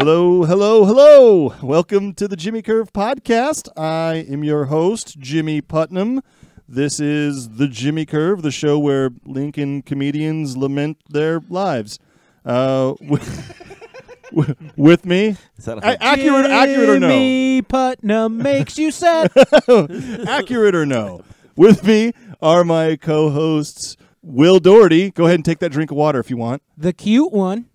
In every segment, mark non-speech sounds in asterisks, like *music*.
Hello, hello, hello. Welcome to the Jimmy Curve podcast. I am your host, Jimmy Putnam. This is the Jimmy Curve, the show where Lincoln comedians lament their lives. Uh, *laughs* with, with me, Is that A- accurate, accurate or no? Jimmy Putnam makes you sad. *laughs* accurate or no? With me are my co-hosts Will Doherty. Go ahead and take that drink of water if you want, *laughs* the cute one.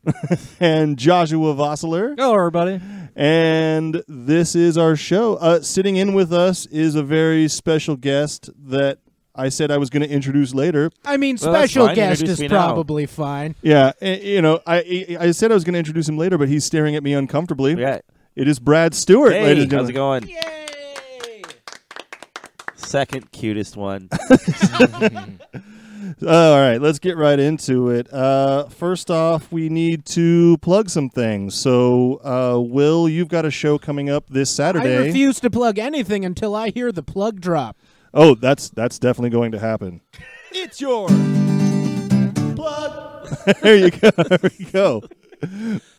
and Joshua Vossler. Hello, everybody. And this is our show. Uh, sitting in with us is a very special guest that I said I was going to introduce later. I mean, Well, special fine. guest Introduce is me now. probably fine. Yeah, eh, you know, I I said I was going to introduce him later, but he's staring at me uncomfortably. Yeah. It is Brad Stewart, Hey, ladies and how's it gentlemen. going? Yay! Second cutest one. *laughs* *laughs* Uh, all right, let's get right into it. Uh, first off, we need to plug some things. So, uh, Will, you've got a show coming up this Saturday. I refuse to plug anything until I hear the plug drop. Oh, that's that's definitely going to happen. it's your Plug. *laughs* there you go. There you go.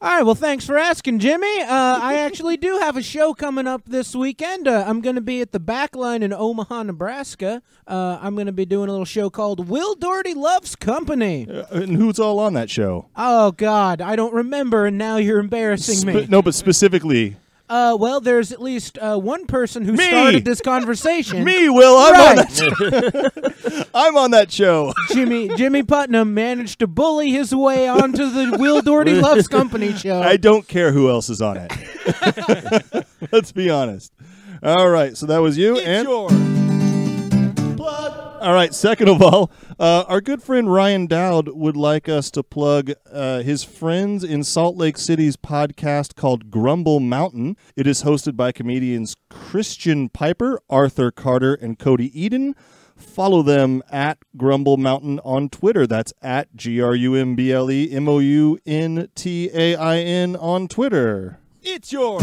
All right, well, thanks for asking, Jimmy. Uh, I *laughs* actually do have a show coming up this weekend. Uh, I'm going to be at the Backline in Omaha, Nebraska. Uh, I'm going to be doing a little show called Will Doherty Loves Company. Uh, and who's all on that show? Oh, God, I don't remember, and now you're embarrassing me. No, but specifically Uh, well, there's at least uh, one person who Me! started this conversation. me. Will I'm on Right. that. *laughs* I'm on that show. Jimmy Jimmy Putnam managed to bully his way onto the Will Doherty *laughs* Loves Company show. I don't care who else is on it. *laughs* Let's be honest. All right, so that was you and your All right. Second of all, uh, our good friend Ryan Dowd would like us to plug uh, his friends in Salt Lake City's podcast called Grumble Mountain. It is hosted by comedians Christian Piper, Arthur Carter, and Cody Eden. Follow them at Grumble Mountain on Twitter. That's at G R U M B L E M O U N T A I N on Twitter. It's your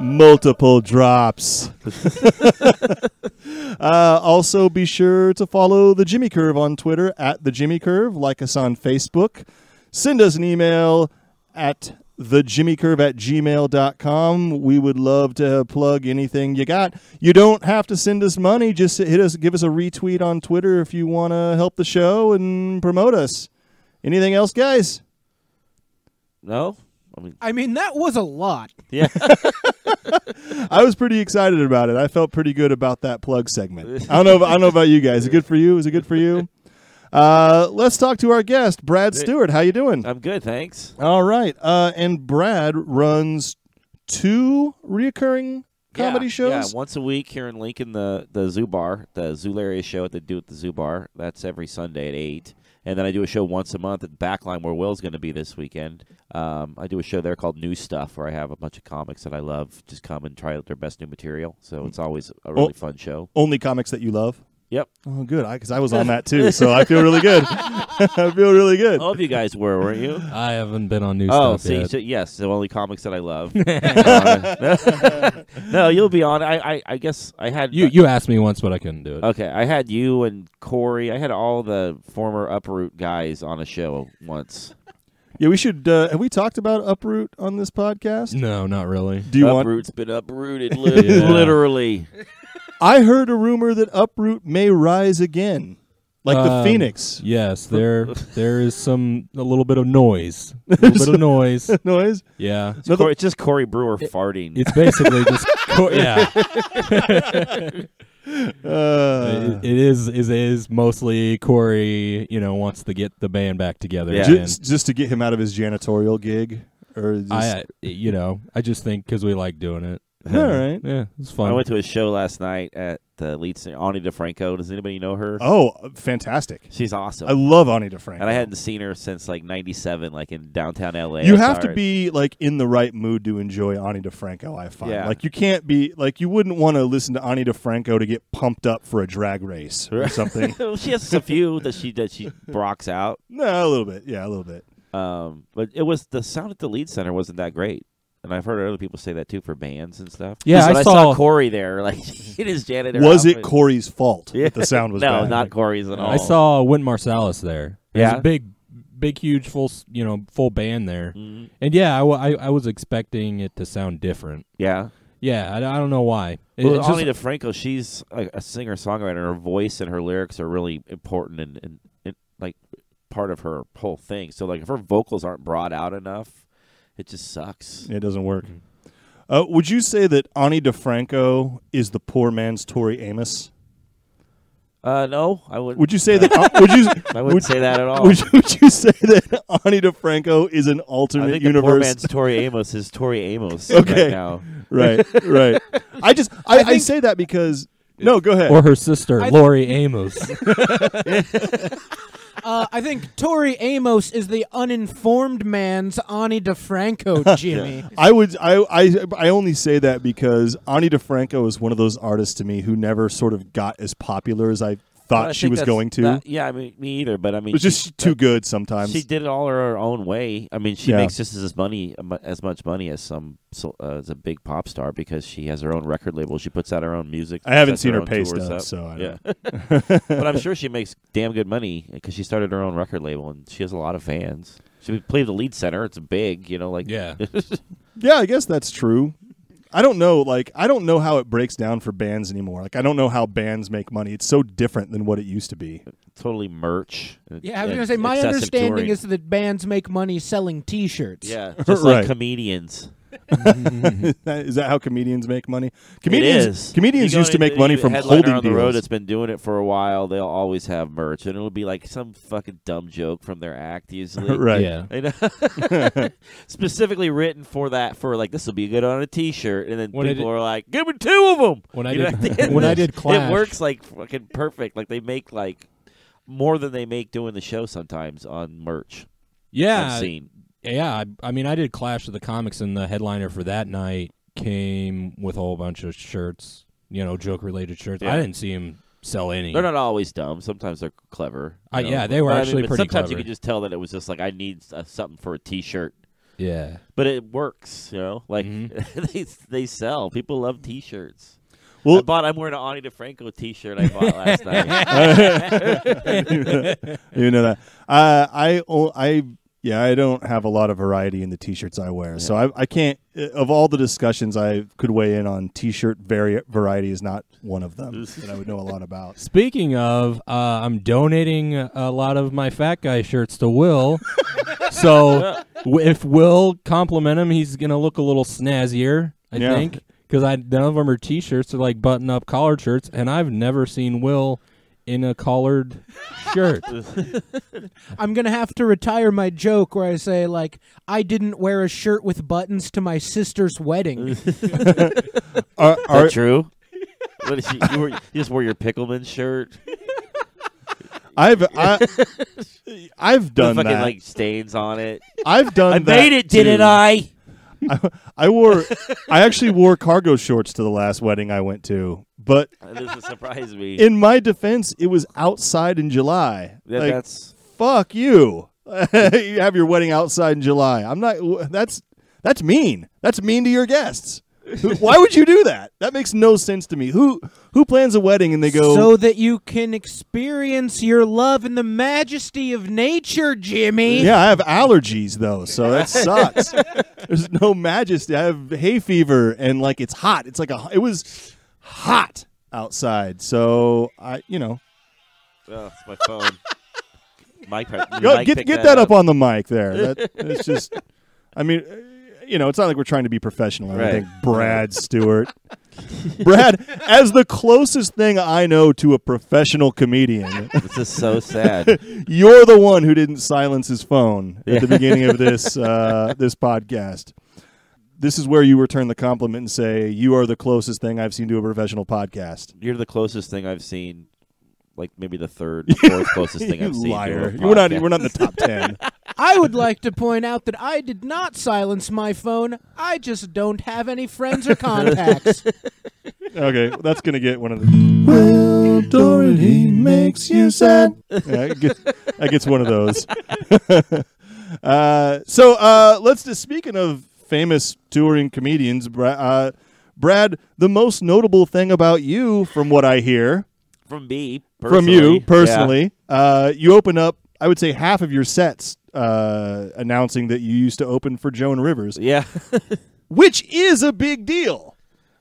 multiple drops. *laughs* uh, also, be sure to follow the Jimmy Curve on Twitter at the Jimmy Curve. Like us on Facebook. Send us an email at thejimmycurve at gmail.com. We would love to plug anything you got. You don't have to send us money. Just hit us, give us a retweet on Twitter if you want to help the show and promote us. Anything else, guys? No? I mean, I mean, that was a lot. yeah. *laughs* I was pretty excited about it. I felt pretty good about that plug segment. I don't know. If, I don't know about you guys. Is it good for you? Is it good for you? Uh, let's talk to our guest, Brad Stewart. How you doing? I'm good, thanks. All right. Uh, and Brad runs two reoccurring comedy yeah, shows. Yeah, once a week here in Lincoln, the the Zoo Bar, the Zoolaria show that they do at the Zoo Bar. That's every Sunday at eight. And then I do a show once a month at Backline where Will's going to be this weekend. Um, I do a show there called New Stuff where I have a bunch of comics that I love just come and try out their best new material. So it's always a really fun show. Only comics that you love. Yep. Oh, good. I Because I, was on that too, so I feel really good. *laughs* *laughs* I feel really good. All of you guys were, weren't you? I haven't been on new Oh, stuff see, yet. so yes, the only comics that I love. Uh, *laughs* no, you'll be on. I, I, I guess I had you you asked me once, but I couldn't do it. Okay, I had you and Corey. I had all the former Uproot guys on a show once. Yeah, we should. Uh, have we talked about Uproot on this podcast? No, not really. Do you want? Uproot's been uprooted, li- Yeah. literally. I heard a rumor that Uproot may rise again, like the Um, Phoenix. Yes, there there is some a little bit of noise. A *laughs* little bit of noise. *laughs* Noise. Yeah. It's, Corey, it's just Corey Brewer farting. It's basically just *laughs* co- yeah. Uh, It- it is is is mostly Corey. You know wants to get the band back together. Yeah. again. just, just to get him out of his janitorial gig, or just, I you know I just think because we like doing it. All right. Yeah, it's fun. I went to a show last night at the Lied Center Ani DiFranco. Does anybody know her? Oh, fantastic! She's awesome. I love Ani DiFranco. and I hadn't seen her since like '97, like in downtown LA. You I have to be like in the right mood to enjoy Ani DiFranco. I find Yeah. like you can't be like you wouldn't want to listen to Ani DiFranco to get pumped up for a drag race or something. *laughs* She has a few that she that she rocks out. *laughs* no, a little bit. Yeah, a little bit. Um, but it was the sound at the Lied Center wasn't that great, and I've heard other people say that too for bands and stuff. Yeah, but I I saw- Corey there, *laughs* like in his janitor. Was it. Corey's fault Yeah. that the sound was *laughs* no, bad? not Corey's at all. I saw Wynton Marsalis there. There's Yeah? a big big, huge, full, you know, full band there. Mhm. And yeah, I, I, I was expecting it to sound different. Yeah. Yeah, I, I don't know why. It- Well, it's just- Ani DiFranco, she's a, a singer songwriter. And her voice and her lyrics are really important and, and, and like part of her whole thing. So like if her vocals aren't brought out enough, it just sucks. It doesn't work. Uh, would you say that Ani DiFranco is the poor man's Tori Amos? Uh, no, I wouldn't. Would you say *laughs* that? uh, would you? I wouldn't would- say that at all. Would you, would you say that Ani DiFranco is an I alternate think the poor universe? man's Tori Amos is Tori Amos *laughs* Okay. right now. right, right. I just *laughs* I, I, think- say that because no, go ahead. or her sister, I- Lori Amos. Uh, I think Tori Amos is the uninformed man's Ani DiFranco, *laughs* Jimmy. I would I, I I only say that because Ani DiFranco is one of those artists to me who never sort of got as popular as I thought she was going to. that- yeah, I mean, me either. But I mean, it was she- just too good sometimes. She did it all her own way. I mean, she Yeah. makes just as money as much money as some so, uh, as a big pop star because she has her own record label. She puts out her own music. I haven't seen her own pay tours stubs, up. so I yeah. don't *laughs* *laughs* but I'm sure she makes damn good money because she started her own record label and she has a lot of fans. She played the Lied Center. It's big, you know, like Yeah. *laughs* Yeah, I guess that's true. I don't know, like I don't know how it breaks down for bands anymore. Like I don't know how bands make money. It's so different than what it used to be. totally merch. Yeah, I was going to say, my understanding touring. is that bands make money selling T-shirts. yeah, just *laughs* Right. like comedians. *laughs* Is that how comedians make money? Comedians it is. comedians used to make money from holding on the deals. road that's been doing it for a while. They'll always have merch, and it'll be like some fucking dumb joke from their act usually. *laughs* right. Yeah. You *laughs* specifically written for that for like this will be good on a t-shirt and then When people did- are like give me two of them When I You did- and when I it- did Clash- it works like fucking perfect like they make like more than they make doing the show sometimes on merch Yeah, I've seen yeah. I, I mean, I did Clash of the Comics, and the headliner for that night came with a whole bunch of shirts. You know, joke related shirts. Yeah. I didn't see him sell any. they're not always dumb sometimes they're clever Uh, know? yeah, they were But I actually mean, but pretty sometimes you can just tell that it was just like I need uh, something for a t-shirt Yeah. but it works you know like Mhm. *laughs* they they sell people love t-shirts Well- I bought. I'm wearing an Ani DiFranco T-shirt I bought last *laughs* night. *laughs* you know that. Uh, I o- I yeah, I don't have a lot of variety in the t-shirts I wear. So I I can't of all the discussions I could weigh in on t-shirt vari- variety is not one of them *laughs* that I would know a lot about. Speaking of, uh, I'm donating a lot of my fat guy shirts to Will. *laughs* so if Will compliment him, he's gonna look a little snazzier. I Yeah. think because I none of them are t-shirts; they're like button-up collared shirts, and I've never seen Will in a collared shirt. *laughs* I'm going to have to retire my joke where I say, like, I didn't wear a shirt with buttons to my sister's wedding. *laughs* *laughs* Uh, are, Is are, that true? What is you, you, were, you just wore your Pickleman shirt. I've I, I've done fucking that. like stains on it. I've done I that made it, didn't too. I? I wore I actually wore cargo shorts to the last wedding I went to, but *laughs* That doesn't surprise me. in my defense, it was outside in July. Yeah, Like, that's fuck you. *laughs* you have your wedding outside in July. I'm not. That's that's mean. That's mean to your guests. Why would you do that? That makes no sense to me. Who who plans a wedding and they go? so that you can experience your love in the majesty of nature, Jimmy. yeah, I have allergies though, so that sucks. *laughs* There's no majesty. I have hay fever and like it's hot. It's like a. It was hot outside, so I you know oh, it's my phone. *laughs* Mike, Go, Mike get get that up on the mic there. That, *laughs* it's just, I mean, uh, you know, it's not like we're trying to be professional I Right. anything. Brad *laughs* Stewart, Brad, as the closest thing I know to a professional comedian, This is so sad. you're the one who didn't silence his phone at the beginning of this uh, this podcast. This is where you return the compliment and say you are the closest thing I've seen to a professional podcast. You're the closest thing I've seen. Like maybe the third, *laughs* fourth closest thing I've seen. liar! To a We're not. We're not in the top ten. *laughs* I would like to point out that I did not silence my phone. I just don't have any friends or contacts. *laughs* Okay, well, that's gonna get one of the. Well, Doherty makes you sad. Yeah, it gets, that gets one of those. uh, so uh, let's just speaking of famous touring comedians, uh, Brad. The most notable thing about you, from what I hear from me from you personally, personally, uh, you open up. I would say half of your sets uh, announcing that you used to open for Joan Rivers, Yeah. *laughs* which is a big deal.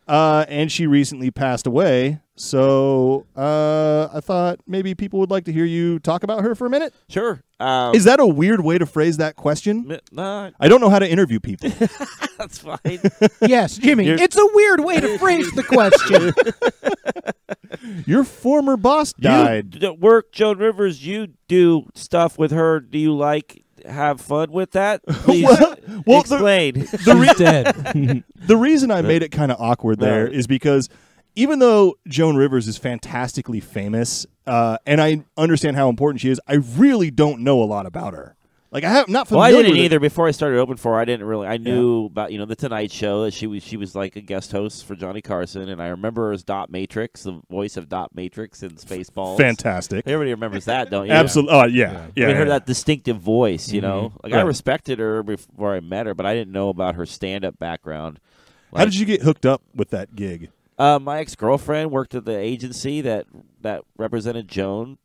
Uh, and she recently passed away. So uh, I thought maybe people would like to hear you talk about her for a minute. sure. Um, Is that a weird way to phrase that question? mi- nah, I don't know how to interview people. *laughs* that's fine. *laughs* yes, Jimmy. You're- It's a weird way to phrase the question. *laughs* Your former boss You died. d- work Joan Rivers. You do stuff with her. Do you like have fun with that? *laughs* Please well, well, the- explain. *laughs* She's dead. *laughs* The reason I made it kind of awkward there Right. is because even though Joan Rivers is fantastically famous, uh, and I understand how important she is, I really don't know a lot about her. Like I have not well, I didn't with it. either. Before I started open for, I didn't really. I knew about you know the Tonight Show that she was she was like a guest host for Johnny Carson, and I remember her as Dot Matrix, the voice of Dot Matrix in Spaceballs. Fantastic. Everybody remembers that, don't you? Absolutely. Oh yeah. Yeah. I mean, her that distinctive voice, you know. Like I Right. respected her before I met her, but I didn't know about her stand-up background. How did you get hooked up with that gig? Uh, my ex girlfriend worked at the agency that that represented Joan,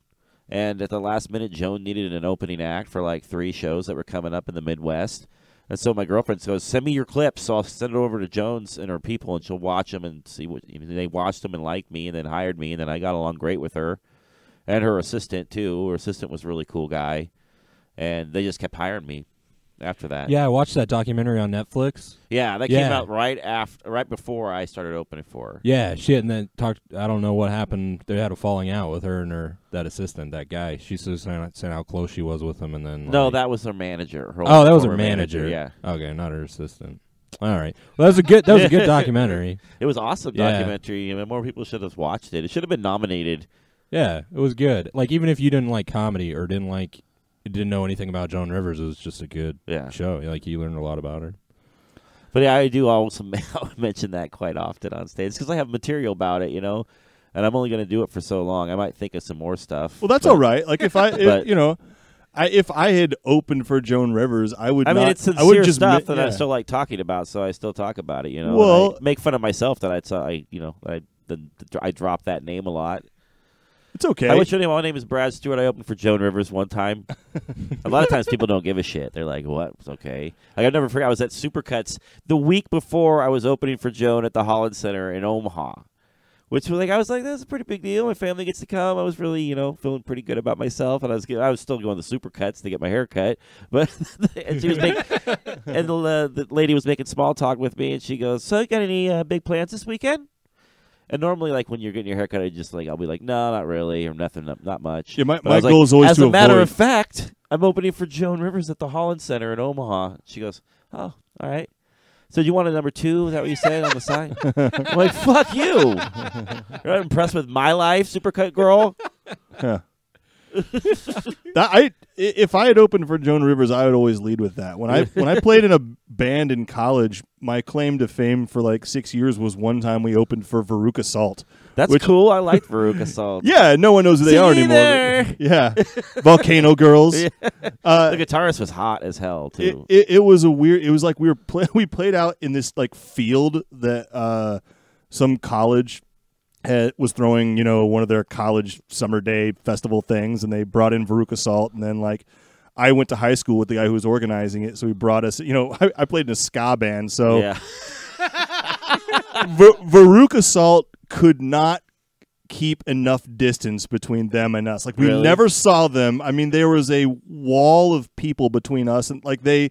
and at the last minute, Joan needed an opening act for like three shows that were coming up in the Midwest. And so my girlfriend goes, "Send me your clips, so I'll send it over to Joan's and her people, and she'll watch them and see what." They watched them and liked me, and then hired me, and then I got along great with her, and her assistant too. Her assistant was a really cool guy, and they just kept hiring me after that. yeah, I watched that documentary on Netflix. yeah, that came out right after, right before I started opening for her. Yeah, she and then talked. I don't know what happened. They had a falling out with her and her that assistant, that guy. She was saying, saying how close she was with him, and then No, like- that was her manager. Her oh, that was her former manager. Yeah, Okay, not her assistant. All right. Well, that was a good. That was a good *laughs* documentary. it was awesome Yeah. documentary. I mean, more people should have watched it. It should have been nominated. Yeah, it was good. Like even if you didn't like comedy or didn't like didn't know anything about Joan Rivers, it was just a good Yeah, show. Like you learned a lot about her. but yeah, I do also *laughs* mention that quite often on stage because I have material about it, you know, and I'm only going to do it for so long. I might think of some more stuff. Well, that's but- all right. Like if I, *laughs* if, But- you know, I if I had opened for Joan Rivers, I would. I mean, not, it's I would sincere just stuff mi- that I still like talking about, so I still talk about it. You know, Well- I make fun of myself that I, saw, I you know, I the, the, I drop that name a lot. It's okay. I wish name. My name is Brad Stewart. I opened for Joan Rivers one time. a lot of times people don't give a shit. They're like, "What? It's okay." Like I never forget. I was at Supercuts the week before I was opening for Joan at the Holland Center in Omaha, which was like I was like, "That's a pretty big deal." My family gets to come. I was really, you know, feeling pretty good about myself, and I was I was still going to Supercuts to get my hair cut, *laughs* but and she was making and the, uh, the lady was making small talk with me, and she goes, "So, you got any uh, big plans this weekend?" And normally, like when you're getting your haircut, I just like I'll be like, "No, not really, or nothing, not, not much." Yeah, my, But my was like, goal is always As to a matter of fact, I'm opening for Joan Rivers at the Holland Center in Omaha. She goes, "Oh, all right." So you want a number two? Is that what you said on the side? I'm like, "Fuck you! *laughs* You're not impressed with my life, supercut girl." That- I if I had opened for Joan Rivers, I would always lead with that. When I when I played in a band in college, my claim to fame for like six years was one time we opened for Veruca Salt. That's Which- cool. I like Veruca Salt. Yeah, no one knows who they See are anymore. there. Yeah, Volcano Girls. *laughs* Uh, The guitarist was hot as hell it, too. it, it was a weird. It was like we were play, *laughs* we played out in this like field that uh, some college had, was throwing. You know, one of their college summer day festival things, and they brought in Veruca Salt, and then like. I went to high school with the guy who was organizing it, so he brought us. You know, *laughs* I, I played in a ska band, so yeah. *laughs* Ver- Veruca Salt could not keep enough distance between them and us. Like we Really? never saw them. I mean, there was a wall of people between us, and like they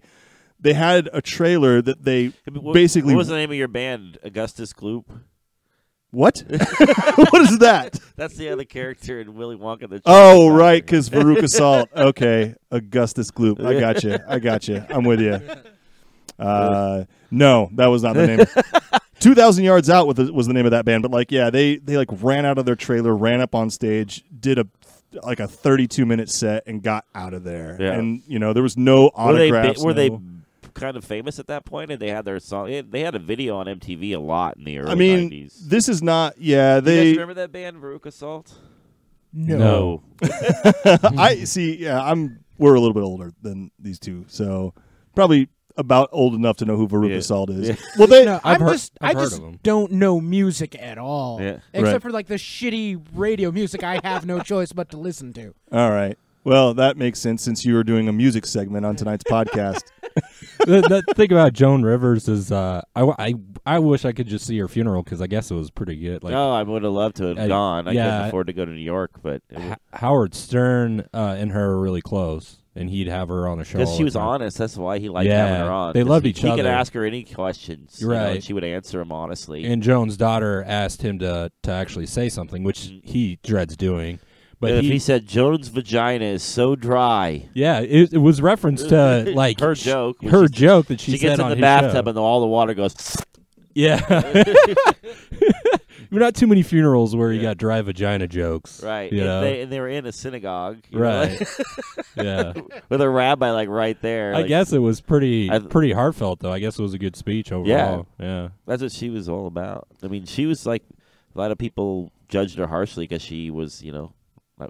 they had a trailer that they What- basically what was the name of your band? Augustus Gloop. What? *laughs* what is that? That's the other character in Willy Wonka. The Oh, right, because Veruca *laughs* Salt. Okay, Augustus Gloop. I got you. I got you. I'm with you. *laughs* Uh, no, that was not the name. Two thousand yards out was the name of that band, but like, yeah, they they like ran out of their trailer, ran up on stage, did a like a 32 minute set, and got out of there. Yeah. And you know, there was no were they autographs. were they no- kind of famous at that? And they had their song. Eh, they had, a video on MTV a lot in the early I mean, 90s. this is not. Yeah, you they. guys remember that band, Veruca Salt? No. *laughs* I see. Yeah, I'm. We're a little bit older than these two, so probably about old enough to know who Veruca Yeah. Salt is. Yeah. *laughs* Well, they. No, I've I'm heard- just I've I heard just of 'em. don't know music at all. Yeah. Except Right. for like the shitty radio music I have no choice but to listen to. *laughs* All right. Well, that makes sense since you were doing a music segment on tonight's podcast. The, the thing about Joan Rivers is, uh, I, I, I wish I could just see her funeral because I guess it was pretty good. Like no, I would have loved to have Uh, gone. I yeah, couldn't afford to go to New York, but H- Howard Stern uh, and her were really close, and he'd have her on the show. because she was time. honest, that's why he liked having her on. they loved he, each He could ask her any questions, you know, and Right. she would answer them honestly. And Joan's daughter asked him to to actually say something, which Mhm. he dreads doing. But he, he said Joan's vagina is so dry, yeah, it, it was reference to *laughs* like her joke, her is- joke that she, she, said gets in the bathtub show. and all the water goes. Yeah. *laughs* Not too many funerals where you got dry vagina jokes. Right, You and, know? they, and they were in a synagogue, Right. *laughs* yeah. with a rabbi like right there. I like, guess it was pretty I- pretty heartfelt though. I guess it was a good speech overall. Yeah. that's what she was all about. I mean, she was like a lot of people judged her harshly because she was, you know,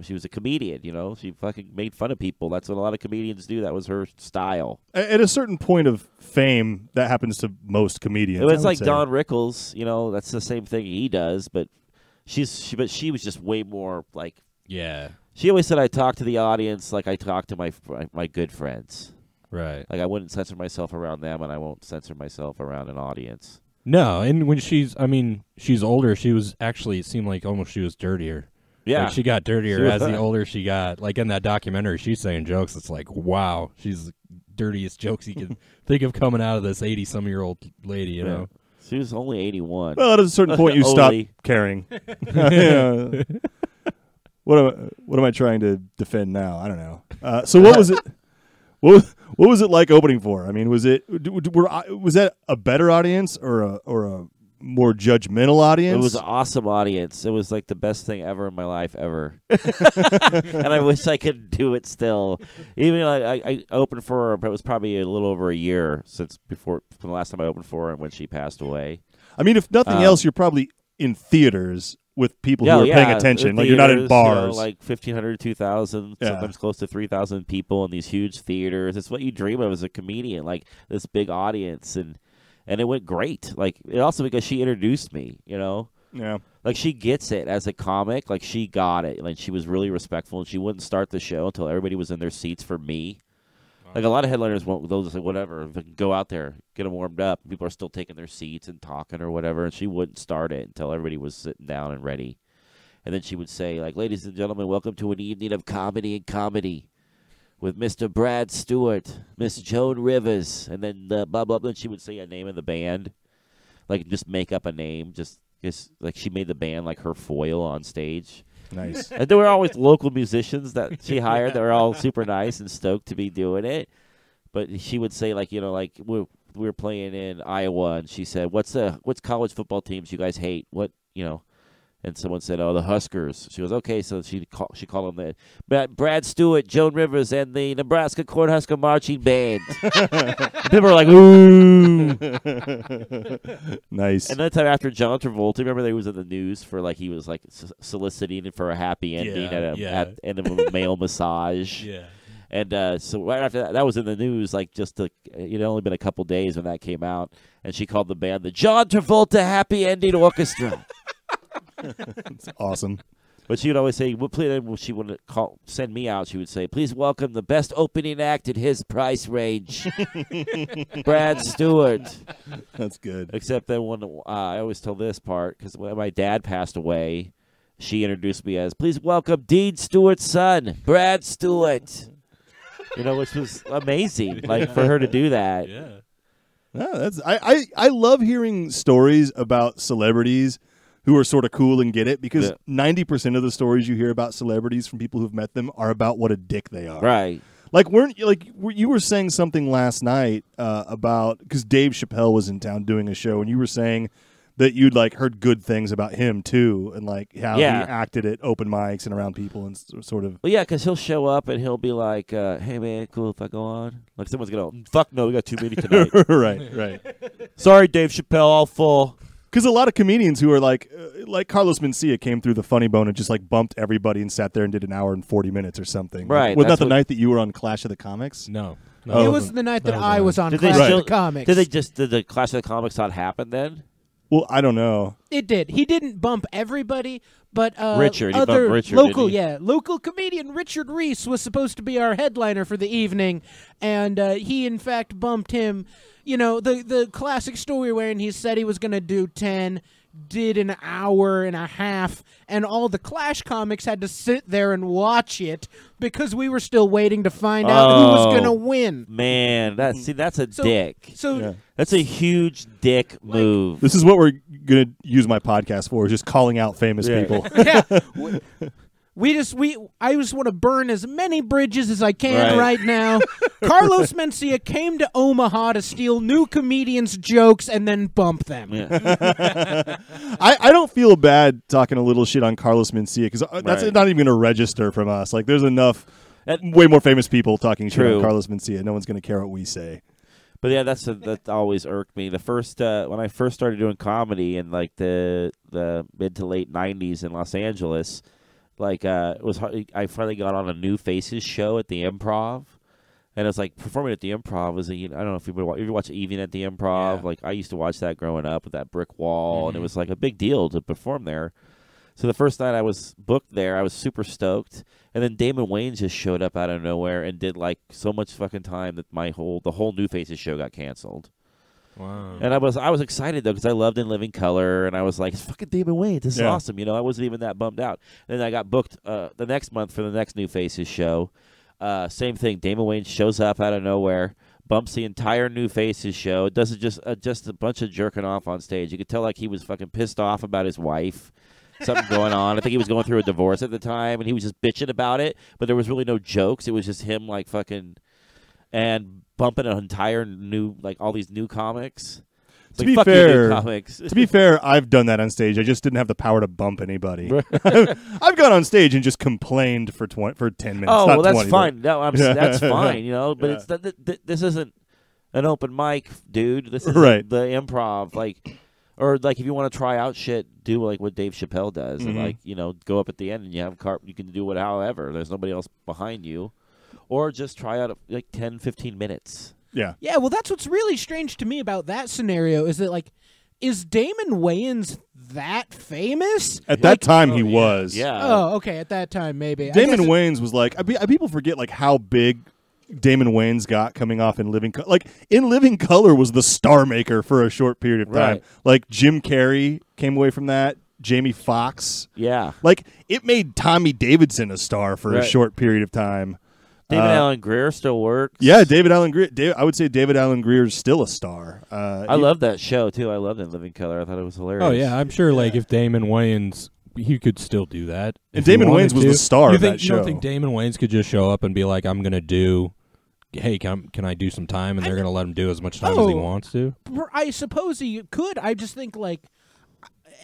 she was a comedian. You know, she fucking made fun of people. That's what a lot of comedians do. That was her style. At a certain point of fame, that happens to most comedians. It I was like say. Don Rickles. You know, that's the same thing he does, but she's she, but she was just way more like. Yeah. She always said I talk to the audience like I talk to my my good friends. Right. Like I wouldn't censor myself around them, and I won't censor myself around an audience. No, and when she's I mean, she's older, she was actually it seemed like almost she was dirtier. Yeah, Like she got dirtier She as the older she got. Like in that documentary, she's saying jokes. It's like, wow, she's the dirtiest jokes you can *laughs* think of coming out of this eighty-some-year-old lady. You Yeah. know, she was only eighty one. Well, at a certain point, you *laughs* stop caring. *laughs* Yeah. What am I, what am I trying to defend now? I don't know. Uh, so what was it? What was, what was it like opening for? I mean, was it d- d- were, was that a better audience or a or a more judgmental audience? It was an awesome audience. It was like the best thing ever in my life ever, *laughs* and I wish I could do it still. Even like I, I opened for her, but it was probably a little over a year since before from the last time I opened for her and when she passed away. I mean, if nothing Um, else, you're probably in theaters with people Yeah, who are yeah, paying attention. Like you're not in theaters, you know, bars. like 1,500, 2,000, Yeah. sometimes close to 3,000 people in these huge theaters. It's what you dream of as a comedian, like this big audience. And, and it went great. Like, it also because she introduced me, you know? yeah. Like, she gets it as a comic. Like, she got it. Like, she was really respectful, and she wouldn't start the show until everybody was in their seats for me. Like a lot of headliners won't. They'll just say whatever. If I can go out there, get them warmed up. People are still taking their seats and talking or whatever. And she wouldn't start it until everybody was sitting down and ready. And then she would say, like, "Ladies and gentlemen, welcome to an evening of comedy and comedy with Mr. Brad Stewart, Miss Joan Rivers." And then uh, blah blah blah. And she would say a name of the band, like just make up a name. Just, just like she made the band like her foil on stage. Nice. And there were always local musicians that she hired that were all super nice and stoked to be doing it. But she would say like, you know, like we're we were playing in Iowa, and she said, "What's the what's college football teams you guys hate? What you know?" And someone said, "Oh, the Huskers." She goes, "Okay." So she call, she called them the Brad, Brad Stewart, Joan Rivers, and the Nebraska Cornhusker Marching Band. *laughs* People were like, "Ooh!" nice. And that time after John Travolta, remember they was in the news for like he was like soliciting for a happy ending Yeah, at a yeah. at end of a male *laughs* massage. Yeah. And uh, so right after that, that was in the news. Like just a, it had only been a couple days when that came out, and she called the band the John Travolta Happy Ending Orchestra. *laughs* It's *laughs* awesome. but she would always say, "Well, please," when she would call send me out, she would say, "Please welcome the best opening act at his price range, *laughs* Brad Stewart." That's good. Except that when uh, I always tell this part because when my dad passed away, she introduced me as please welcome Dean Stewart's son, Brad Stewart. You know, which was amazing, like for her to do that. Yeah. Yeah, that's I, I, I love hearing stories about celebrities who are sort of cool and get it because Yeah. ninety percent of the stories you hear about celebrities from people who've met them are about what a dick they are. Right. Like weren't you like you were saying something last night uh, about because Dave Chappelle was in town doing a show and you were saying that you'd like heard good things about him too and like how Yeah. he acted at open mics and around people and sort of Well, yeah, because he'll show up and he'll be like, uh, "Hey, man, cool if I go on." Like someone's gonna, "Mm, "Fuck no, we got too many tonight." *laughs* right right Sorry, Dave Chappelle, all full. Because a lot of comedians who are like, uh, like Carlos Mencia came through the Funny Bone and just like bumped everybody and sat there and did an hour and forty minutes or something. Right, Wasn't that the what- night that you were on Clash of the Comics? No. Oh. it was the night that, that I was on Did Clash still- of the Comics. Did they just did the Clash of the Comics not happen then? Well, I don't know. It did. He didn't bump everybody, but uh, Richard, he bumped other Richard, local, didn't he? yeah, local comedian Richard Reese was supposed to be our headliner for the evening, and uh, he in fact bumped him. You know the the classic story wherein he said he was going to do ten, did an hour and a half, and all the Clash comics had to sit there and watch it because we were still waiting to find out who was Oh. going to win. Man, that see that's a So- dick. So Yeah. That's a huge dick move. This is what we're gonna use my podcast for: is just calling out famous Yeah. people. *laughs* yeah. We, *laughs* we just we I just want to burn as many bridges as I can Right. right, now. *laughs* Carlos Mencia came to Omaha to steal new comedians' jokes and then bump them. Yeah. *laughs* *laughs* I, I don't feel bad talking a little shit on Carlos Mencia because uh, that's Right. not even going to register from us. Like, there's enough That- way more famous people talking shit on Carlos Mencia. No one's going to care what we say. But yeah, that's a, that always irked me. The first uh, when I first started doing comedy in like the the mid to late '90s in Los Angeles, like uh, it was hard, I finally got on a New Faces show at the Improv, and it was like performing at the Improv was a you know, I don't know if you ever watch, you watch Evening at the Improv. Yeah. Like I used to watch that growing up with that brick wall, and it Mhm. was like a big deal to perform there. So the first night I was booked there, I was super stoked, and then Damon Wayans just showed up out of nowhere and did like so much fucking time that my whole the whole New Faces show got canceled. Wow. And I was I was excited though because I loved In Living Color, and I was like, it's fucking Damon Wayans, this is Yeah. awesome. You know, I wasn't even that bummed out. And then I got booked uh, the next month for the next New Faces show. Uh, same thing. Damon Wayans shows up out of nowhere, bumps the entire New Faces show. It doesn't just uh, just a bunch of jerking off on stage. You could tell like he was fucking pissed off about his wife. Something going on. I think he was going through a divorce at the time, and he was just bitching about it. But there was really no jokes. It was just him like fucking and bumping an entire new like all these new comics. It's To like, be fuck you, new fair- comics. to be fair, I've done that on stage. I just didn't have the power to bump anybody. *laughs* I've gone on stage and just complained for twenty for ten minutes. oh, well, that's 20, but- fine. No, I'm, that's *laughs* fine. You know, but Yeah. it's th- th- th- this isn't an open mic, dude. This is Right. the improv, like, or like if you want to try out shit, do like what Dave Chappelle does, and Mhm. like you know, go up at the end and you have car. You can do it however. There's nobody else behind you, or just try out like 10, 15 minutes. Yeah. Yeah, well, that's what's really strange to me about that scenario is that like, is Damon Wayans that famous? At that Like- time, Oh, he yeah. was. Yeah. Oh, okay. At that time, maybe. Damon guess- Wayans was like I be- people forget like how big Damon Wayans got coming off in Living Co- like in Living Color was the star maker for a short period of time. Right. Like Jim Carrey came away from that. Jamie Foxx. Yeah. Like it made Tommy Davidson a star for a short period of time. David Uh, Alan Grier still works. Yeah, David Alan Grier. Dave, I would say David Alan Grier is still a star. Uh, I he- love that show too. I loved it Living Color. I thought it was hilarious. Oh yeah, I'm sure. Like if Damon Wayans, he could still do that. And if Damon Wayans was to. the star You of think, that You don't think Damon Wayans could just show up and be like, "I'm gonna do." Hey, can, can I do some time? And they're going to let him do as much time as he Oh. wants to. I suppose he could. I just think like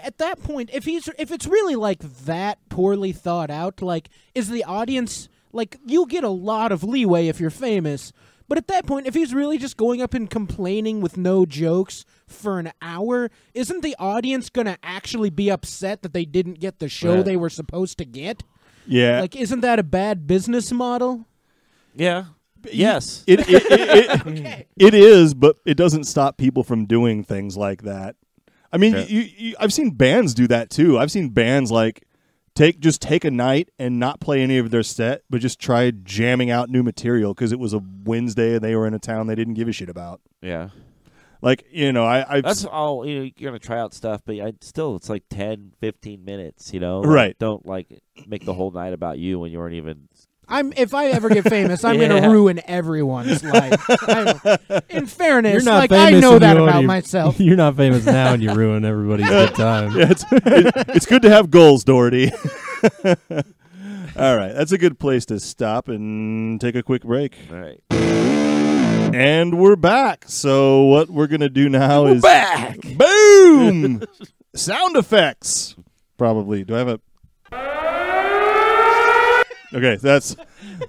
at that point, if he's if it's really like that poorly thought out, like is the audience like you'll get a lot of leeway if you're famous. But at that point, if he's really just going up and complaining with no jokes for an hour, isn't the audience gonna actually be upset that they didn't get the show Yeah. they were supposed to get? Yeah. Like, isn't that a bad business model? Yeah. Yes. *laughs* it, it, it, it, *laughs* Okay. it is, but it doesn't stop people from doing things like that. I mean, Yeah. you, you, I've seen bands do that too. I've seen bands like take just take a night and not play any of their set, but just try jamming out new material because it was a Wednesday and they were in a town they didn't give a shit about. yeah. Like you know, I I've That's all. You know, you're gonna try out stuff, but I still, it's like 10, 15 minutes. You know, Right. Like, don't like make the whole night about you when you weren't even. I'm if I ever get famous, I'm *laughs* Yeah. gonna ruin everyone's life. I'm, in fairness, You're not like famous I know that about already- myself. *laughs* You're not famous now, and you ruin everybody's good *laughs* time. yeah, it's it, it's good to have goals, Doherty. All right, that's a good place to stop and take a quick break. All right. And we're back. So what we're gonna do now is back. boom sound effects. Probably. Do I have a? Okay, that's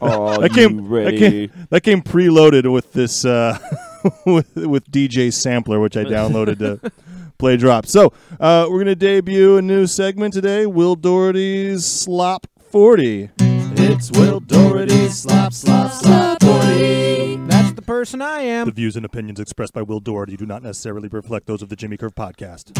Oh, *laughs* that you came that ready? came that came preloaded with this uh, *laughs* with with DJ sampler, which I downloaded to *laughs* play drop. So uh, we're gonna debut a new segment today. Will Doherty's Slop Forty. It's Will Doherty's Slop, Slop, Slop 40. That's the person I am. The views and opinions expressed by Will Doherty do not necessarily reflect those of the Jimmy Curve podcast.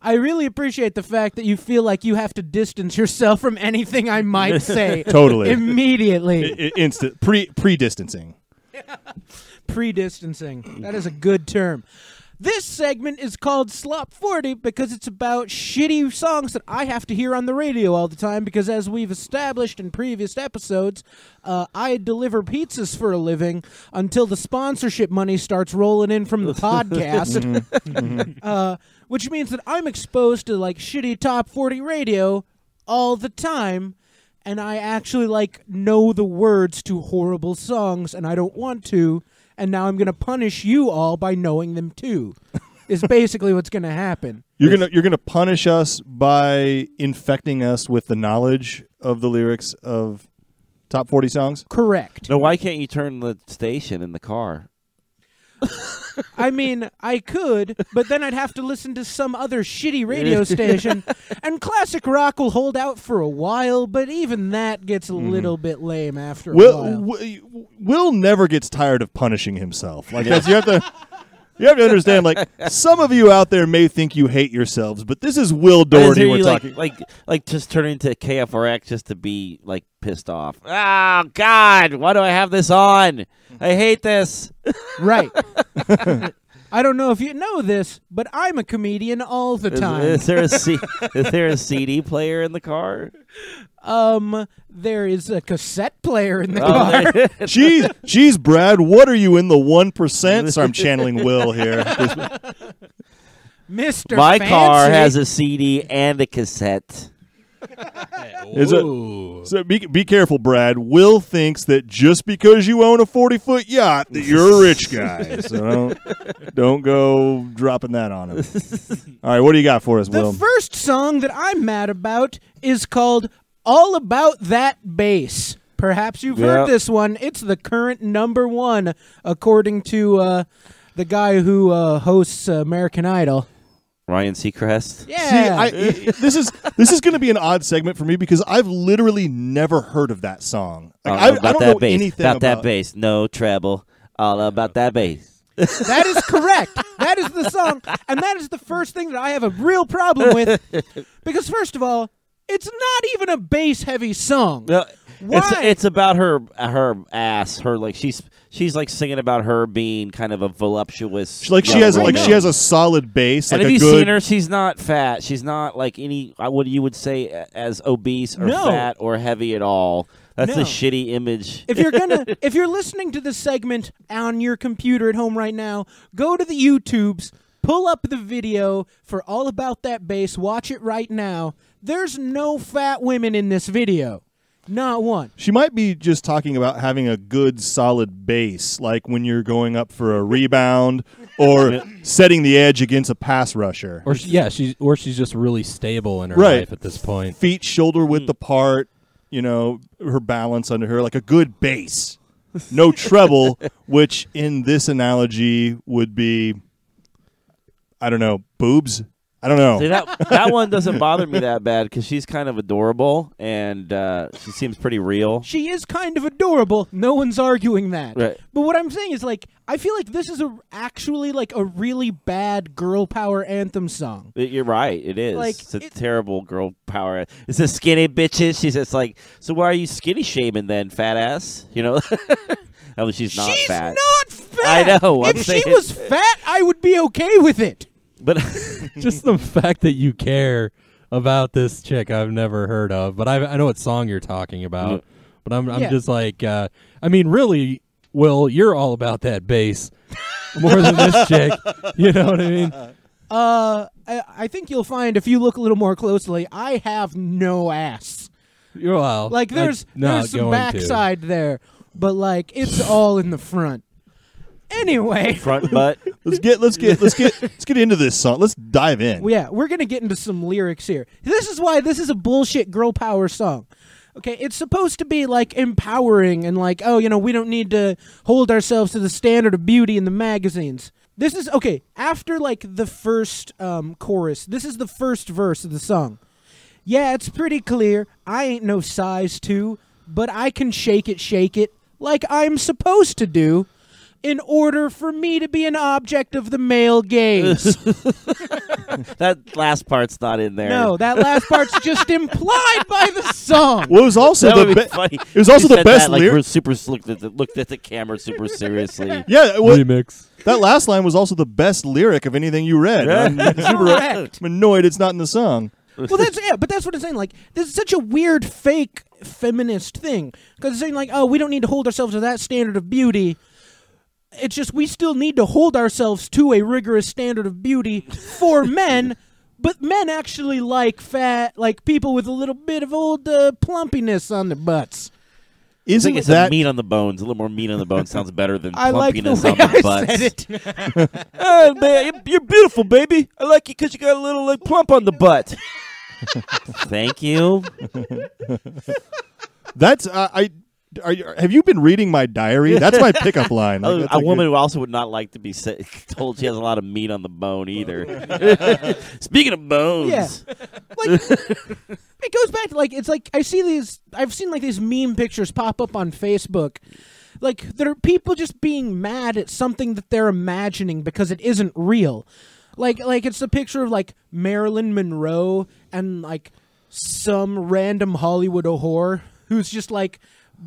I really appreciate the fact that you feel like you have to distance yourself from anything I might *laughs* say Totally. immediately. I- I- instant pre pre distancing. *laughs* Pre-distancing. That is a good term. This segment is called Slop 40 because it's about shitty songs that I have to hear on the radio all the time because as we've established in previous episodes, uh, I deliver pizzas for a living until the sponsorship money starts rolling in from the *laughs* podcast. *laughs* uh, which means that I'm exposed to like shitty top 40 radio all the time and I actually like know the words to horrible songs and I don't want to and now I'm going to punish you all by knowing them too. *laughs* is basically what's going to happen. You're gonna you're gonna punish us by infecting us with the knowledge of the lyrics of top forty songs. Correct. No, why can't you turn the station in the car? *laughs* I mean, I could, but then I'd have to listen to some other shitty radio *laughs* station, and classic rock will hold out for a while, but even that gets a mm-hmm. little bit lame after a Will while. Will, never gets tired of punishing himself. Like that's you have to you have to understand. Like some of you out there may think you hate yourselves, but this is Will I just Doherty we're like, talking. like, like, just turning to KFRX just to be like pissed off. Oh God, why do I have this on? I hate this. Right. *laughs* I don't know if you know this, but I'm a comedian all the Is, time. is there a C- *laughs* is there a CD player in the car? Um, there is a cassette player in the Oh, car. there- Jeez, jeez, Brad, what are you in the one percent? Sorry, I'm *laughs* channeling Will here. *laughs* Mr. My car Fancy. has a CD and a cassette. Is it- So be be careful, Brad. Will thinks that just because you own a forty foot yacht that you're a rich guy. *laughs* So don't, don't go dropping that on him. All right, what do you got for us, The Will? first song that I'm mad about is called All About That Bass. Perhaps you've heard this one. It's the current number one, according to uh, the guy who uh, hosts uh, American Idol. Ryan Seacrest. Yeah. See, I, I- this is this is going to be an odd segment for me because I've literally never heard of that song. Like, All I, I about don't that know bass. anything about, about that bass. No treble. All about that bass. that is correct. that is the song. And that is the first thing that I have a real problem with. *laughs* Because, first of all, it's not even a bass heavy song. No, it's Why? it's about her her ass. Her like she's she's like singing about her being kind of a voluptuous. Like she young has like she has a solid base, And like have a you good. seen her? She's not fat. She's not like any uh, what you would say as obese or No. fat or heavy at all. That's No. a shitty image. if you're gonna *laughs* if you're listening to this segment on your computer at home right now go to the youtubes pull up the video for all about that bass watch it right now there's no fat women in this video not one She might be just talking about having a good solid base, like when you're going up for a rebound or *laughs* setting the edge against a pass rusher. Or she, yeah, she's or she's just really stable in her Right. life at this point. Feet shoulder width hmm. apart, you know, her balance under her, like a good base. No treble, *laughs* which in this analogy would be, I don't know, boobs. I don't know. See, that that *laughs* one doesn't bother me that bad because she's kind of adorable and uh, she seems pretty real. she is kind of adorable no one's arguing that Right. but what i'm saying is like i feel like this is a actually like a really bad girl power anthem song But You're right. It is. Like, it's a it- terrible girl power. It's a skinny bitches. She's just like, so why are you skinny shaming then, fat ass? You know. *laughs* oh, she's not She's fat. not fat. I know, I'm If she saying- was fat, I would be okay with it. But *laughs* just the fact that you care about this chick I've never heard of, but I, I know what song you're talking about. But I'm I'm Yeah. just like, uh, I mean, really, Will, you're all about that bass *laughs* more than this chick. You know what I mean? Uh, I, I think you'll find if you look a little more closely, I have no ass. You're well, Like there's not there's some going to. backside there, but like it's all in the front. Anyway, front butt. Let's get let's get let's get let's get into this song. Let's dive in. well, yeah, we're gonna get into some lyrics here. This is why this is a bullshit girl power song. Okay, it's supposed to be like empowering and like, oh, you know, we don't need to hold ourselves to the standard of beauty in the magazines. This is okay. After like the first um, chorus, this is the first verse of the song. Yeah, it's pretty clear. I ain't no size two, but I can shake it, shake it like I'm supposed to do. In order for me to be an object of the male gaze. *laughs* That last part's not in there. no, that last part's just *laughs* implied by the song. Well, it was also that the would be be- funny. it was also You the said best that, like lyric- we're super looked at the, looked at the camera super seriously. *laughs* Yeah, well, Remix. that last line was also the best lyric of anything you read. Yeah. I'm super Correct. I'm annoyed it's not in the song. well, that's yeah, but that's what I'm saying. Like, this is such a weird fake feminist thing because it's saying like, oh, we don't need to hold ourselves to that standard of beauty. It's just we still need to hold ourselves to a rigorous standard of beauty for *laughs* men. But men actually like fat, like people with a little bit of old uh, plumpiness on their butts. Isn't think it's that meat on the bones. A little more meat on the bones *laughs* sounds better than I like the plumpiness way on the I butts. said it. *laughs* Oh, man, you're beautiful, baby. I like you because you got a little like plump on the butt. Thank you. that's uh, I are you, have you been reading my diary? That's my pickup line. *laughs* Like, a like woman who also would not like to be sa- *laughs* told she has a lot of meat on the bone either. *laughs* Speaking of bones, Yeah. like it goes back to like it's like I see these I've seen like these meme pictures pop up on Facebook. Like there are people just being mad at something that they're imagining because it isn't real. Like like it's a picture of like Marilyn Monroe and like some random Hollywood whore who's just like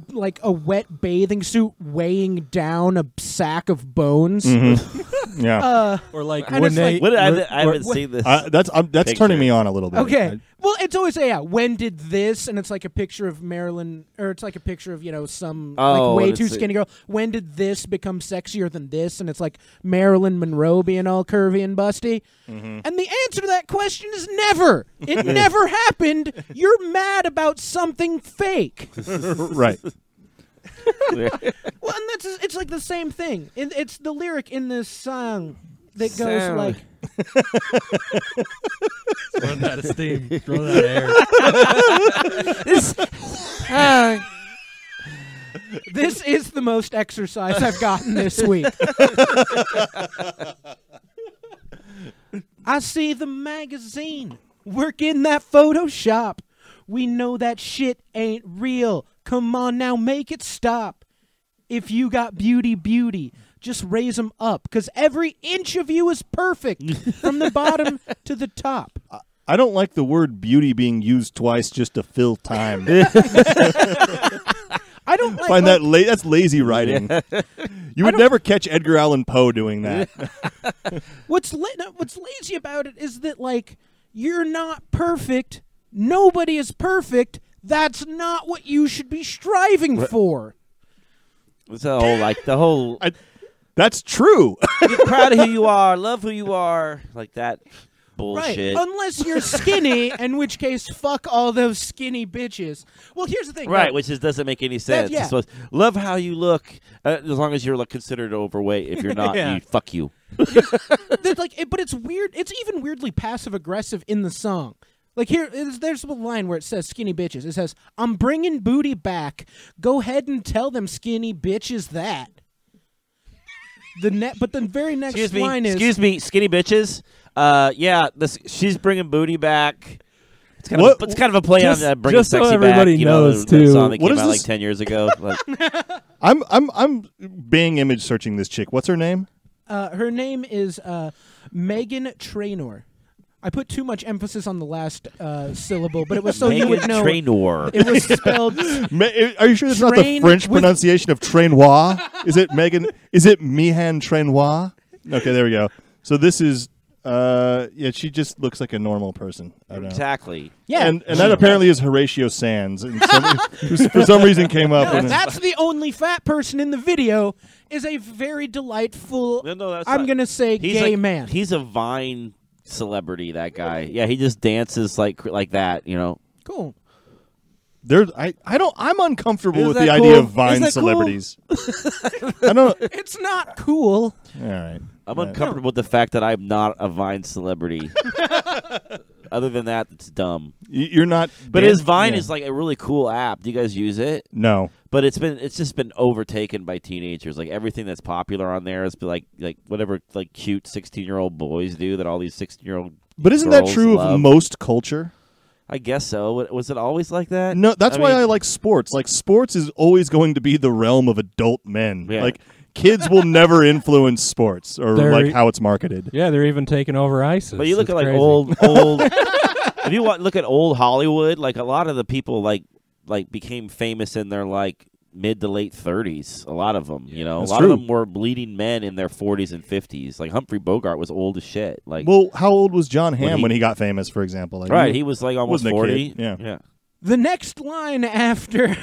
like a wet bathing suit weighing down a sack of bones. *laughs* yeah. Uh Or like And when they. Like, what, I, I haven't seen this. Uh, that's um, that's Picture. turning me on a little bit. Okay. Well, it's always yeah. When did this? And it's like a picture of Marilyn, or it's like a picture of you know some Oh, like way too skinny girl. When did this become sexier than this? And it's like Marilyn Monroe being all curvy and busty. Mm-hmm. And the answer to that question is never. It *laughs* never happened. You're mad about something fake. *laughs* right. *laughs* Well, and that's it's like the same thing. It, it's the lyric in this song that goes Sound. like. Run out of steam. Run out of air. *laughs* Uh, this is the most exercise I've gotten this week. I see the magazine. Work in that Photoshop. We know that shit ain't real. Come on now, make it stop. If you got beauty, beauty, just raise them up. Because every inch of you is perfect *laughs* from the bottom to the top. I don't like the word beauty being used twice just to fill time. *laughs* I don't *laughs* like, Find like- that la- that's lazy writing. You would never catch Edgar Allan Poe doing that. What's la- what's lazy about it is that like you're not perfect. Nobody is perfect. That's not what you should be striving for. It's the whole like the whole. I- That's true. *laughs* Be proud of who you are. Love who you are. Like that bullshit. Right. Unless you're skinny, in which case fuck all those skinny bitches. Well, here's the thing. Right, no, which is, doesn't make any sense. yeah. Supposed- love how you look, uh, as long as you're like, considered overweight. If you're *laughs* not, Yeah. you fuck you. *laughs* like, it, but it's weird. It's even weirdly passive aggressive in the song. Like here, there's a line where it says "skinny bitches." It says, "I'm bringing booty back. Go ahead and tell them skinny bitches that." The net, but the very next Excuse me. line is, Excuse me, skinny bitches. Uh, yeah, this she's bringing booty back. It's kind What- of a, it's kind of a play Just- on uh, bringing just so sexy everybody back. You know, knows, the, that song that What came is out like ten years ago. *laughs* Like, I'm I'm I'm being image searching this chick. What's her name? Uh, her name is uh, Meghan Trainor. I put too much emphasis on the last uh, syllable, but it was so you would Meghan know. Trainor. It was spelled. *laughs* Ma- are you sure it's not the French with- pronunciation of trainoir? Is it Meghan? Is it Mihan Trainoir? Okay, there we go. So this is, uh, yeah, she just looks like a normal person. I don't know. exactly. Yeah, And, and that apparently is Horatio Sanz, and some, who for some reason came up. and *laughs* that's the only fat person in the video. Is a very delightful. No, no, that's I'm not- gonna say He's gay like, man. He's a Vine celebrity. That guy. Yeah, he just dances like like that. You know. cool. there, I, I don't. I'm uncomfortable Is with that the idea cool? of Vine Is that cool? celebrities. *laughs* I don't. It's not cool. All right. I'm uncomfortable with the fact that I'm not a Vine celebrity. *laughs* Other than that, it's dumb. You're not. But his Vine yeah. is like a really cool app. Do you guys use it? no. But it's been it's just been overtaken by teenagers. Like everything that's popular on there is like like whatever like cute 16 year old boys do that all these 16 year old. But isn't that true love. of most culture? I guess so. Was it always like that? No, that's I why mean- I like sports. Like sports is always going to be the realm of adult men. Yeah. Like kids will never influence sports or They're- like how it's marketed. Yeah, they're even taking over ISIS. But you look It's at like crazy. old *laughs* old. *laughs* if you wa- look at old Hollywood, like a lot of the people like like became famous in their like mid to late thirties. A lot of them, you know, a lot true. of them were bleeding men in their forties and fifties. Like Humphrey Bogart was old as shit. Like Well, how old was Jon Hamm he- when he got famous? For example, like, right, he was like almost forty. yeah. yeah. The next line after,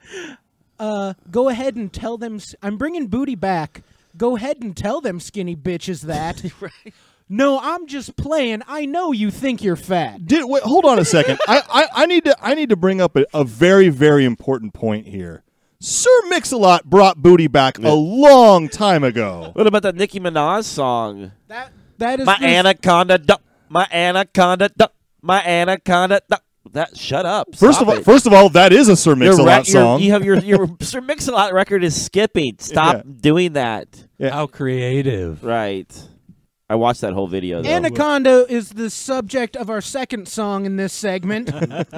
*laughs* uh, go ahead and tell them s- I'm bringing booty back. Go ahead and tell them skinny bitches that. *laughs* No, I'm just playing. I know you think you're fat. Did wait, hold on a second. I, I, I need to I need to bring up a, a very very important point here. Sir Mix-a-Lot brought booty back a long time ago. What about that Nicki Minaj song? That that is My anaconda duck. My anaconda duck. My anaconda duck. That shut up. First Stop of all, it. first of all, that is a Sir Mix-a-Lot song. You have your *laughs* your Sir Mix-a-Lot record is skipping. Stop Yeah. doing that. How creative. Right. I watched that whole video. Though. Anaconda is the subject of our second song in this segment. *laughs*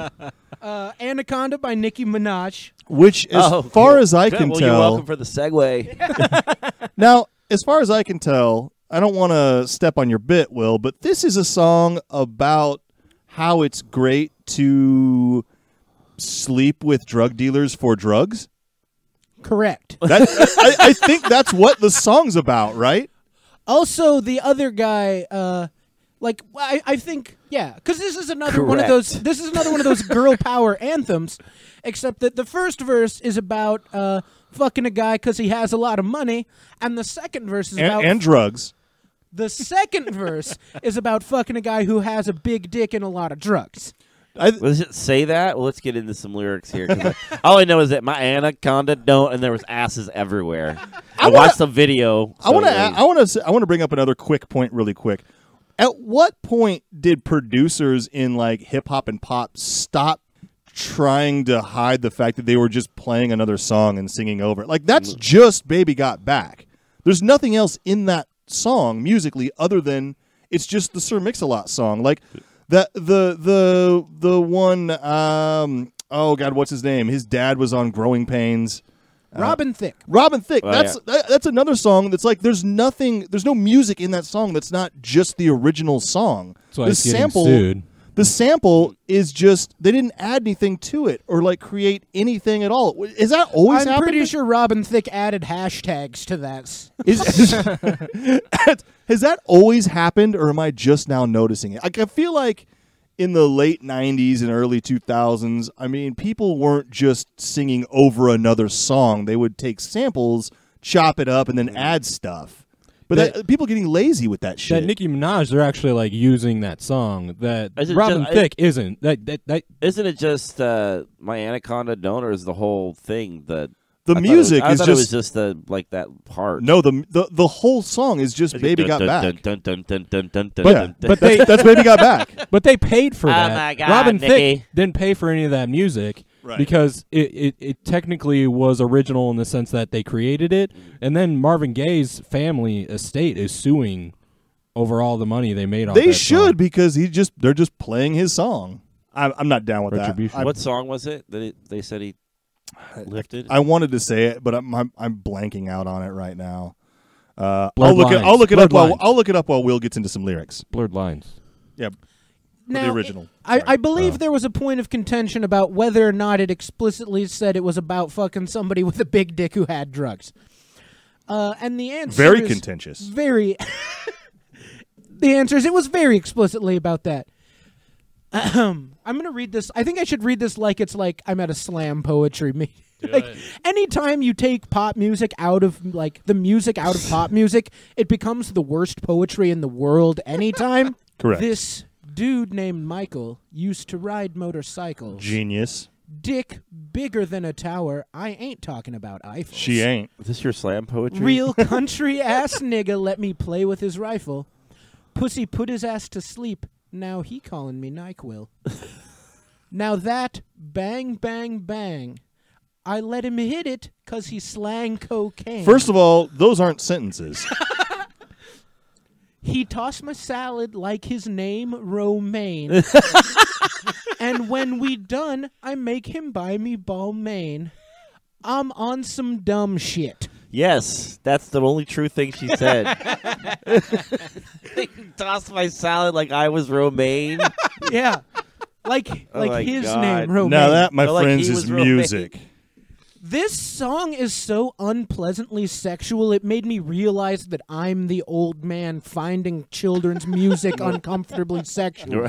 uh, Anaconda by Nicki Minaj. Which, as Oh, far cool. as I Good. can well, tell, you're welcome for the segue. *laughs* Now, as far as I can tell, I don't want to step on your bit, Will, but this is a song about how it's great to sleep with drug dealers for drugs. Correct. That, I, I think that's what the song's about, right? Also, the other guy, uh, like I, I think, yeah, because this is another one of those. This is another one of those girl power anthems, except that the first verse is about uh, fucking a guy because he has a lot of money, and the second verse is And, about and drugs. the second verse is about fucking a guy who has a big dick and a lot of drugs. I, Does it say that? Well, let's get into some lyrics here. I- *laughs* all I know is that my anaconda don't, and there was asses everywhere. *laughs* I, wanna- watched the video. I want to. I want to. I want to bring up another quick point, really quick. At what point did producers in like hip hop and pop stop trying to hide the fact that they were just playing another song and singing over it? Like that's mm. just "Baby Got Back." There's nothing else in that song musically other than it's just the Sir Mix-a-Lot song. Like that the the the one. Um, oh God, what's his name? His dad was on Growing Pains. Robin Thicke. Robin Thicke. Oh, that's that, that's another song that's like there's nothing there's no music in that song that's not just the original song. That's why the sample sued. the sample is just they didn't add anything to it or like create anything at all. Is that always I'm happened? pretty sure Robin Thicke added hashtags to that. Is, *laughs* *laughs* has that always happened or am I just now noticing it? Like I feel like in the late 90s and early 2000s, I mean, people weren't just singing over another song. They would take samples, chop it up, and then add stuff. But That- that, people getting lazy with that shit. That Nicki Minaj, they're actually like using that song. That Is it Robin just- I- Thicke isn't. That that that Isn't it just uh, my anaconda don't, or is the whole thing that the I thought it music was, I is thought just, it was just the like that part. no. The, the the whole song is just "Baby Got Dun, Back." dun, dun, dun, dun, dun, dun, But, dun, dun. but they that's "Baby Got Back." *laughs* but they paid for Oh that. my God, Robin Nicki. Thicke didn't pay for any of that music Right. because it, it, it technically was original in the sense that they created it, mm-hmm. and then Marvin Gaye's family estate is suing over all the money they made on They that should song. because he just they're just playing his song. I'm, I'm not down with Retribution. that. I- what song was it that it, they said he lifted? I wanted to say it, but I'm I'm, I'm blanking out on it right now. Uh, Blurred I'll look it. lines. I'll look it up Blurred while. I'll look it up while Will gets into some lyrics. blurred lines. Yeah, Now, the original. I, I believe Oh. there was a point of contention about whether or not it explicitly said it was about fucking somebody with a big dick who had drugs. Uh, and the answer very is contentious. very. *laughs* the answer is it was very explicitly about that. *clears throat* I'm gonna read this. I think I should read this like it's like I'm at a slam poetry *laughs* meeting. like anytime you take pop music out of like the music out of pop music, it becomes the worst poetry in the world. Anytime. *laughs* Correct. This dude named Michael used to ride motorcycles. Genius. Dick bigger than a tower. I ain't talking about Eiffel. She ain't. Is this your slam poetry? Real *laughs* country ass nigga let me play with his rifle. Pussy put his ass to sleep. Now he calling me NyQuil. now that bang bang bang. I let him hit it 'cause he slang cocaine. First of all, those aren't sentences. He tossed my salad like his name Romaine. *laughs* and when we done, I make him buy me Balmain. I'm on some dumb shit. Yes, that's the only true thing she said. *laughs* Tossed my salad like I was romaine. *laughs* yeah. Like Oh like my his God. name, Romaine. Now that, my Felt like friends, he is was real music. This song is so unpleasantly sexual, it made me realize that I'm the old man finding children's music *laughs* uncomfortably sexual.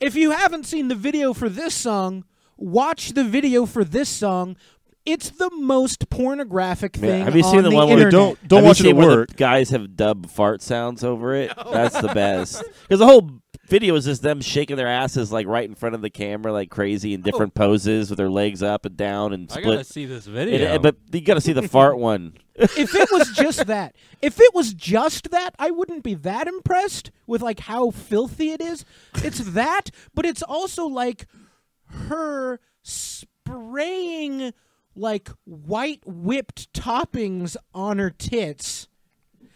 If you haven't seen the video for this song, watch the video for this song. It's the most pornographic Yeah, thing have you seen the the one where- internet. Don't don't Have watch it seen at where work. The guys have dubbed fart sounds over it. *laughs* That's the best. Because the whole video is just them shaking their asses like right in front of the camera, like crazy in oh. different poses with their legs up and down and split. I gotta split. see this It- uh, video. but you got to see the fart one. *laughs* if it was just that, if it was just that, I wouldn't be that impressed with like how filthy it is. It's that, but it's also like her spraying like white whipped toppings on her tits.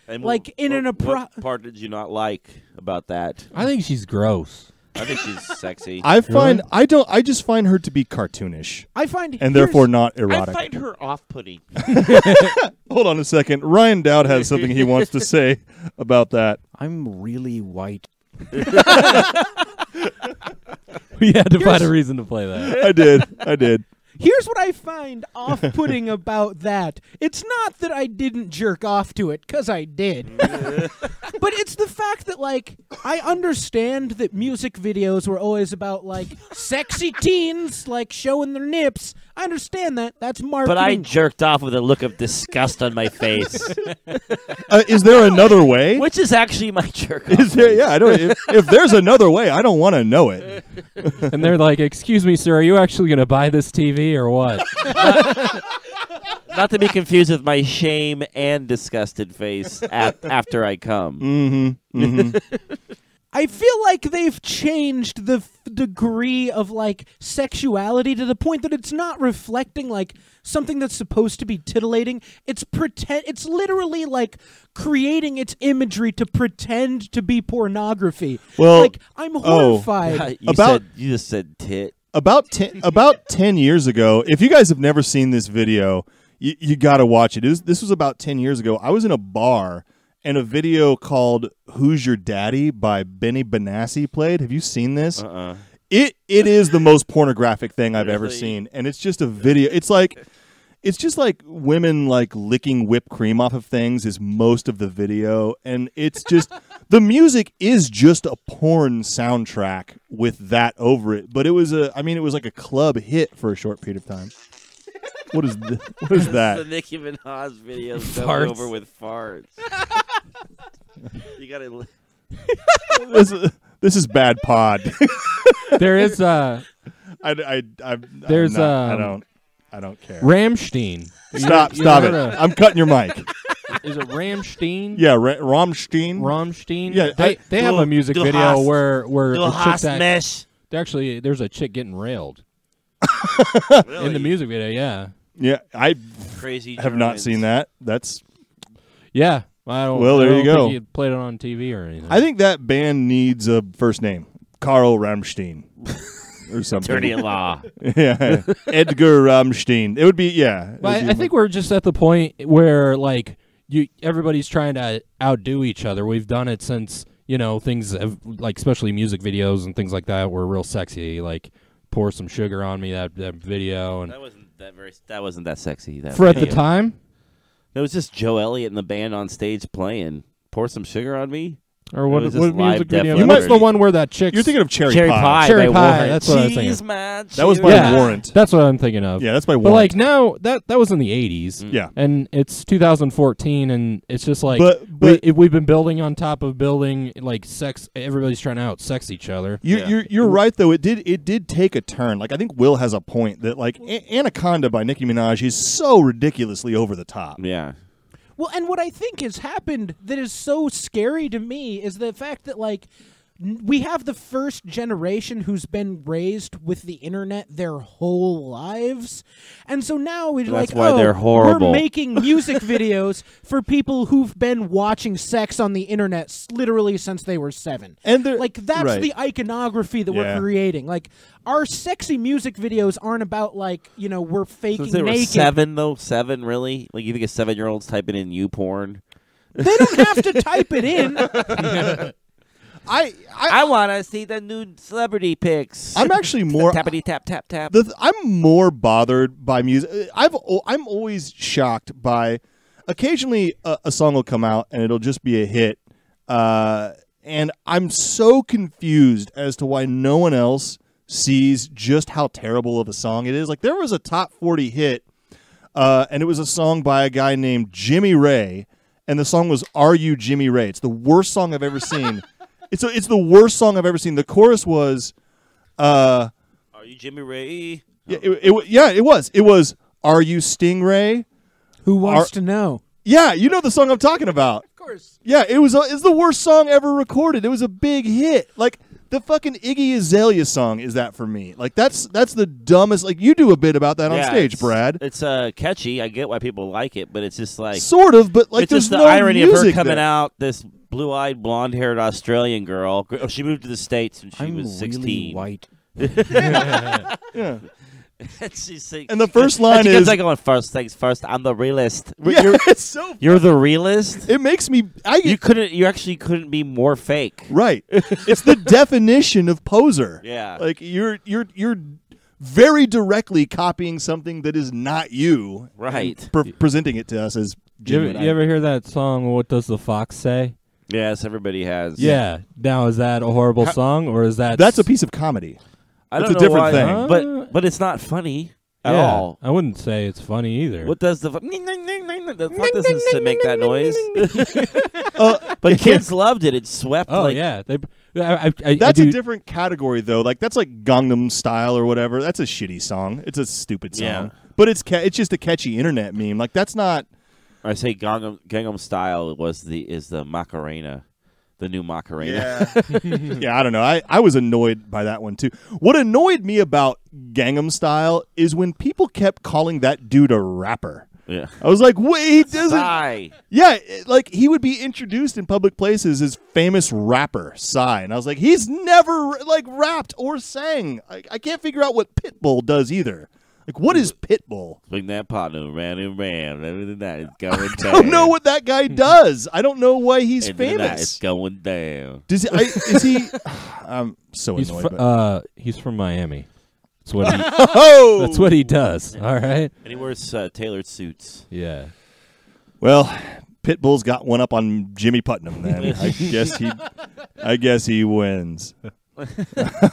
And Like, in an what, appro- what part did you not like about that? I think she's gross. I think she's *laughs* sexy. I find I don't. I just find her to be cartoonish I find and therefore not erotic. I find her off-putting. *laughs* *laughs* Hold on a second. Ryan Dowd has something he wants to say about that. I'm really white. We had to find a reason to play that. I did. I did. Here's what I find *laughs* off-putting about that. It's not that I didn't jerk off to it, cuz I did. *laughs* but it's the fact that like I understand that music videos were always about like sexy teens like showing their nips. I understand that. That's marketing. But I jerked off with a look of disgust on my face, *laughs* Uh, is there another way? which is actually my jerk off. Is there? Yeah, I don't. If, if there's another way, I don't want to know it. *laughs* and they're like, "Excuse me, sir, are you actually gonna buy this TV or what?" *laughs* Not to be confused with my shame and disgusted face at, after I come. Mm-hmm. mm-hmm. I feel like they've changed the f- degree of like sexuality to the point that it's not reflecting like something that's supposed to be titillating. It's pretend it's literally like creating its imagery to pretend to be pornography. Well, like I'm oh. horrified. *laughs* you About- said you just said tit. about ten *laughs* about ten years ago. If you guys have never seen this video, you, you got to watch it. it was, this was about ten years ago. I was in a bar and a video called "Who's Your Daddy" by Benny Benassi played. Have you seen this? Uh-uh. It it is the most pornographic thing I've ever Really? seen, and it's just a video. It's like. It's just like women like licking whipped cream off of things is most of the video and it's just *laughs* the music is just a porn soundtrack with that over it but it was a I mean it was like a club hit for a short period of time. What is th- what is *laughs* The that? Nicki Minaj videos Farts. over with farts. *laughs* you gotta. li- this, is- this is bad pod. *laughs* there is uh, I I I There's, I'm not- I um, don't I don't care. Rammstein. Stop You stop it. heard of- I'm cutting your mic. Is it Rammstein? Yeah, Ra- Rammstein. Rammstein. Yeah, they I- they have Du- a music du video hast- where where Du a chick hast that, actually there's a chick getting railed Really? in the music video. Yeah, Yeah, I Crazy. have not Germans. seen that. That's yeah. I don't. Well, I there don't you think go. He played it on TV or anything. I think that band needs a first name. Carl Rammstein. or *laughs* something. Attorney-in-law. *laughs* yeah. Edgar Rammstein. It would be yeah. But It'd I, I think we're just at the point where like you everybody's trying to outdo each other. We've done it since you know things have like especially music videos and things like that were real sexy. Like pour some sugar on me that that video and That wasn't that very. That wasn't that sexy. That for at the time it was just Joe Elliott and the band on stage playing. Pour some sugar on me. Or what was what music video? You What's the one where that chick? You're thinking of Cherry, Cherry Pie. Pie. Cherry by Pie, Warrant. that's what I was thinking. Cheese, man, That was by cheese. Yeah. Warrant. That's what I'm thinking of. Yeah, that's by But Warrant. like now that that was in the 80s. Mm. yeah. And it's 2014, and it's just like But- but- we, we've been building on top of building, like sex. Everybody's trying to out sex each other. You, Yeah. You're you're right though. It did it did take a turn. Like I think Will has a point that like A- Anaconda by Nicki Minaj is so ridiculously over the top. Yeah. Well, and what I think has happened that is so scary to me is the fact that like we have the first generation who's been raised with the internet their whole lives, and so now we're That's like, why oh, they're horrible." We're making *laughs* music videos for people who've been watching sex on the internet literally since they were seven. And they're Like that's right. the iconography that Yeah. we're creating. Like our sexy music videos aren't about like you know we're faking Since they were naked. seven though, seven really? Like you think a seven year old's typing in you porn? They don't have to type it in. *laughs* *laughs* I, I I want to see the new celebrity pics. I'm actually *laughs* more tappity tap tap tap. the th- I'm more bothered by music. I've I'm always shocked by occasionally a, a song will come out and it'll just be a hit, uh, and I'm so confused as to why no one else sees just how terrible of a song it is. Like there was a top 40 hit, uh, and it was a song by a guy named Jimmy Ray, and the song was "Are You Jimmy Ray?" It's the worst song I've ever seen. *laughs* it's a, it's the worst song I've ever seen. The chorus was. Uh, Are you Jimmy Ray? yeah, it, it, wa- yeah, it was. It was. Are you Stingray? Who wants Are- to know? Yeah, you know the song I'm talking about. Of course. Yeah, it was. A, it's the worst song ever recorded. It was a big hit. Like the fucking Iggy Azalea song is that for me. Like that's that's the dumbest. Like you do a bit about that on stage, it's- Brad. It's uh catchy. I get why people like it, but it's just like sort of, but like it's there's just the no irony of her coming there. out. This blue-eyed, blonde-haired Australian girl. Oh, she moved to the states when she I'm was really sixteen. white. *laughs* *laughs* Yeah. *laughs* She's like- And the first line she is, keeps like going first things first. I'm the realist. yeah, You're, it's so. you're the realist. It makes me. I You couldn't. You actually couldn't be more fake. right. it's the definition of poser. Yeah. Like you're you're you're very directly copying something that is not you, Right. pre- presenting it to us as You ever, you ever hear that song? What does the fox say? Yes, everybody has. Yeah. Now is that a horrible song or is that That's a piece of comedy. I It's don't a know different why, thing. but but it's not funny at yeah, all. I wouldn't say it's funny either. What does the fu- the fuck doesn't s- make that noise? *laughs* Uh, but kids loved it. It swept. Oh like, yeah, they. I, I, I, I That's do, a different category though. Like that's like Gangnam Style or whatever. That's a shitty song. It's a stupid song. Yeah. But it's ca- it's just a catchy internet meme. Like that's not I say Gangnam, Gangnam Style was the is the Macarena, the new Macarena. Yeah. *laughs* yeah, I don't know. I, I was annoyed by that one too. What annoyed me about Gangnam Style is when people kept calling that dude a rapper. Yeah. I was like, wait, he doesn't. Sigh. Yeah, like he would be introduced in public places as famous rapper Psy, and I was like, he's never like rapped or sang. I, I can't figure out what Pitbull does either. Like, what is Pitbull? Swing that partner, ran and ran. Everything that is *laughs* going down. I don't know what that guy does. I don't know why he's Everything famous. is going down. Does he, I, is he? *laughs* I'm so He's annoyed. fr- but- uh he's from Miami. That's what he. *laughs* oh, that's what he does. All right. And he wears uh, tailored suits. Yeah. Well, Pitbull's got one up on Jimmy Putnam. Then I guess he, I guess he wins.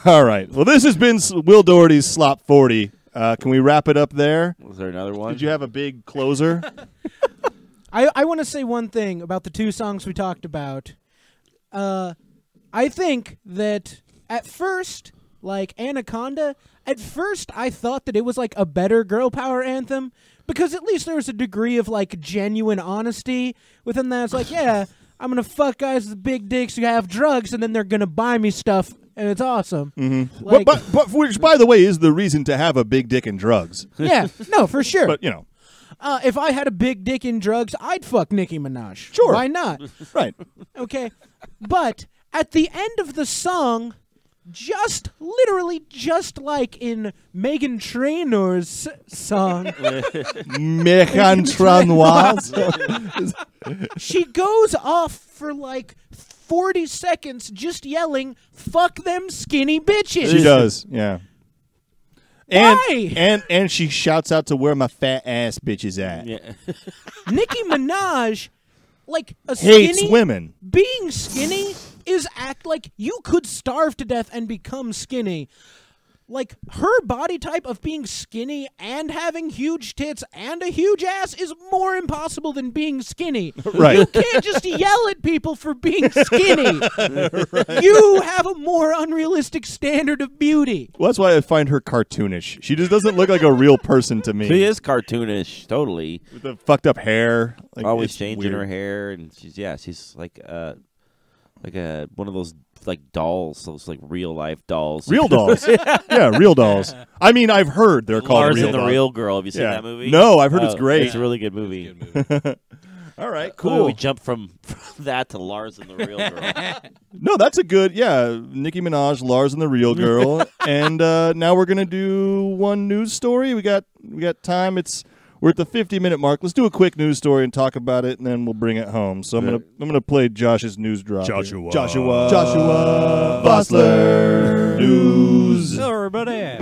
All right. Well, this has been Will Doherty's Slop Forty. Uh, can we wrap it up there? Was there another one? Did you have a big closer? *laughs* I, I want to say one thing about the two songs we talked about. Uh, I think that at first, like Anaconda, at first I thought that it was like a better girl power anthem because at least there was a degree of like genuine honesty within that. It's like, yeah, I'm gonna fuck guys with big dicks who have drugs, and then they're gonna buy me stuff, and it's awesome. Mm-hmm. Like- but, but, but which, by the way, is the reason to have a big dick and drugs. *laughs* yeah, no, for *laughs* sure. But you know, uh, if I had a big dick in drugs, I'd fuck Nicki Minaj. Sure. why not? *laughs* right? Okay. But at the end of the song, just literally just like in Meghan Trainor's song, Meghan Trainor, she goes off for like 40 seconds just yelling, fuck them skinny bitches. She does, yeah. And, Why? and and she shouts out to where my fat ass bitch is at. Yeah. *laughs* Nicki Minaj, like a Hates skinny, women. being skinny is act like you could starve to death and become skinny. Like her body type of being skinny and having huge tits and a huge ass is more impossible than being skinny. *laughs* Right. You can't just yell at people for being *laughs* skinny. You have a more unrealistic standard of beauty. Well, that's why I find her cartoonish. She just doesn't look like a real person to me. She is cartoonish, totally. with the fucked up hair. Like, Always changing weird. her hair, and she's yeah, she's like uh, like a one of those like dolls, those like real life dolls. Real *laughs* dolls. yeah, real dolls. I mean, I've heard they're called Lars real and the dolls. Real Girl. Have you seen Yeah. that movie? No, I've heard it's Oh, great. It's a really good movie. *laughs* All right, Cool. cool. We jumped from, *laughs* from that to Lars and the Real Girl. No, that's a good. Yeah, Nicki Minaj, Lars, and the Real Girl, and uh, now we're gonna do one news story. We got we got time. It's we're at the fifty minute mark. Let's do a quick news story and talk about it, and then we'll bring it home. So I'm gonna I'm gonna play Josh's news drop. here. Joshua. Joshua, Joshua, Vossler news. Everybody.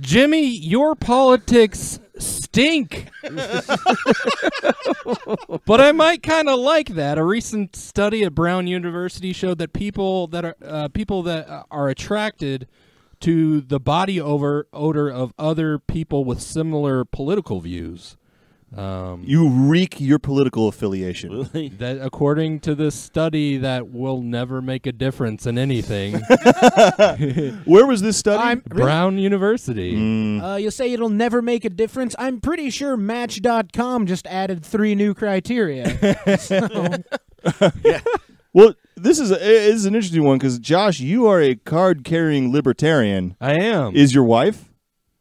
Jimmy, your politics stink. *laughs* but I might kind of like that. A recent study at Brown University showed that people that are uh, people that uh, are attracted to the body over odor of other people with similar political views. Um, You reek your political affiliation. Really? *laughs* that according to this study that will never make a difference in anything *laughs* *laughs* Where was this study? I'm brown university Mm, Uh, you'll say it'll never make a difference. I'm pretty sure Match.com just added three new criteria. So, well, this is a, is an interesting one because Josh, you are a card carrying libertarian. i am Is your wife?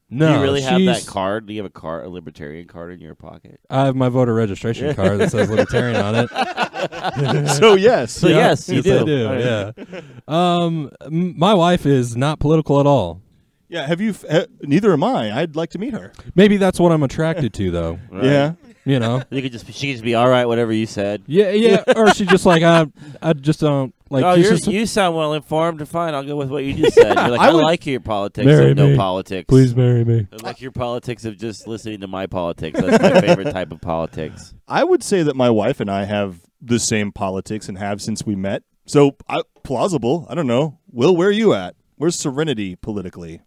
no Do you really have that she's- card? Do you have a card, a libertarian card in your pocket? i have my voter registration *laughs* card that says libertarian on it *laughs* so yes. So Yeah, yes, you I do. do. All right. Yeah. Um, m- my wife is not political at all. Yeah, have you? f- Uh, neither am I. I'd like to meet her. Maybe that's what I'm attracted to, though. Right. Yeah. You know. *laughs* You could just she could just be all right, whatever you said. Yeah, yeah. *laughs* or she just like I, I just don't like. oh, you're, just- you sound well informed. Fine, I'll go with what you just said. You're *laughs* like, I I, would- like your politics Marry of no me. politics. please marry me. I like your politics of just listening to my politics. That's my favorite type of politics. I would say that my wife and I have the same politics and have since we met. So I, plausible. I don't know. Will, where are you at? Where's Serenity politically?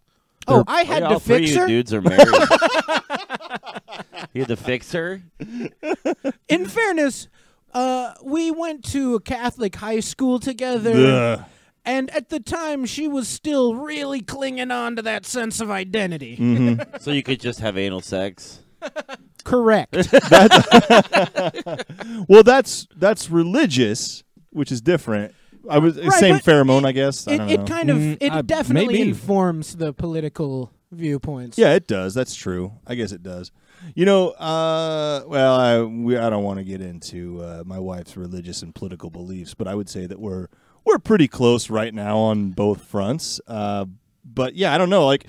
Oh, I had all to three fix of you dudes are married. *laughs* you had to fix her. In fairness, uh, we went to a Catholic high school together. Ugh. And at the time, she was still really clinging on to that sense of identity. Mm. *laughs* So you could just have anal sex. Correct. *laughs* Well, that's that's religious, which is different. I was Right, same but pheromone, I guess. I it don't it kind of Mm, it definitely maybe. informs the political viewpoints. Yeah, it does. That's true. I guess it does. You know, uh, well, I we, I don't want to get into uh, my wife's religious and political beliefs, but I would say that we're we're pretty close right now on both fronts. Uh, but yeah, I don't know. Like,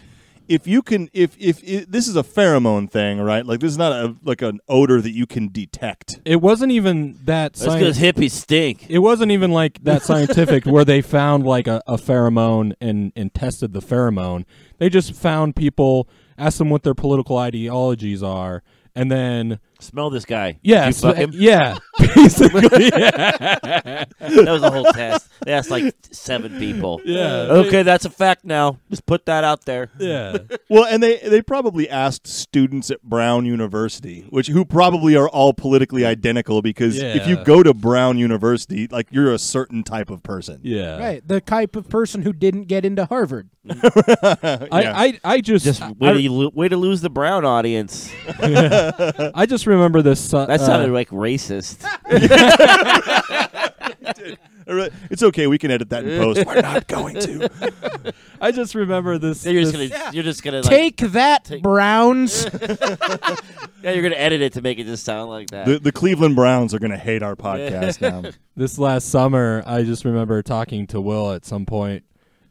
if you can, if if it, this is a pheromone thing, right? Like, this is not a like an odor that you can detect. It wasn't even that. That's because hippies stink. it wasn't even like that scientific *laughs* where they found like a, a pheromone and, and tested the pheromone. They just found people, asked them what their political ideologies are, and then Smell this guy. yeah, You so- fuck him? *laughs* yeah, basically, yeah, *laughs* that was a whole test. They asked like seven people. yeah, Okay, that's a fact now. Just put that out there. yeah. *laughs* Well, and they they probably asked students at Brown University, which who probably are all politically identical because if you go to Brown University, like you're a certain type of person. Yeah, Right. The type of person who didn't get into Harvard. *laughs* I, I, I just, Just I, way, to, lo- way to lose the Brown audience. *laughs* I just remember this. Uh, That uh, sounded like racist. *laughs* It's okay. We can edit that in post. We're not going to. I just remember this. You're just this- gonna, you're just gonna like, Take that, take- Browns. yeah, you're gonna edit it to make it just sound like that. The, the Cleveland Browns are going to hate our podcast now. this last summer, I just remember talking to Will at some point,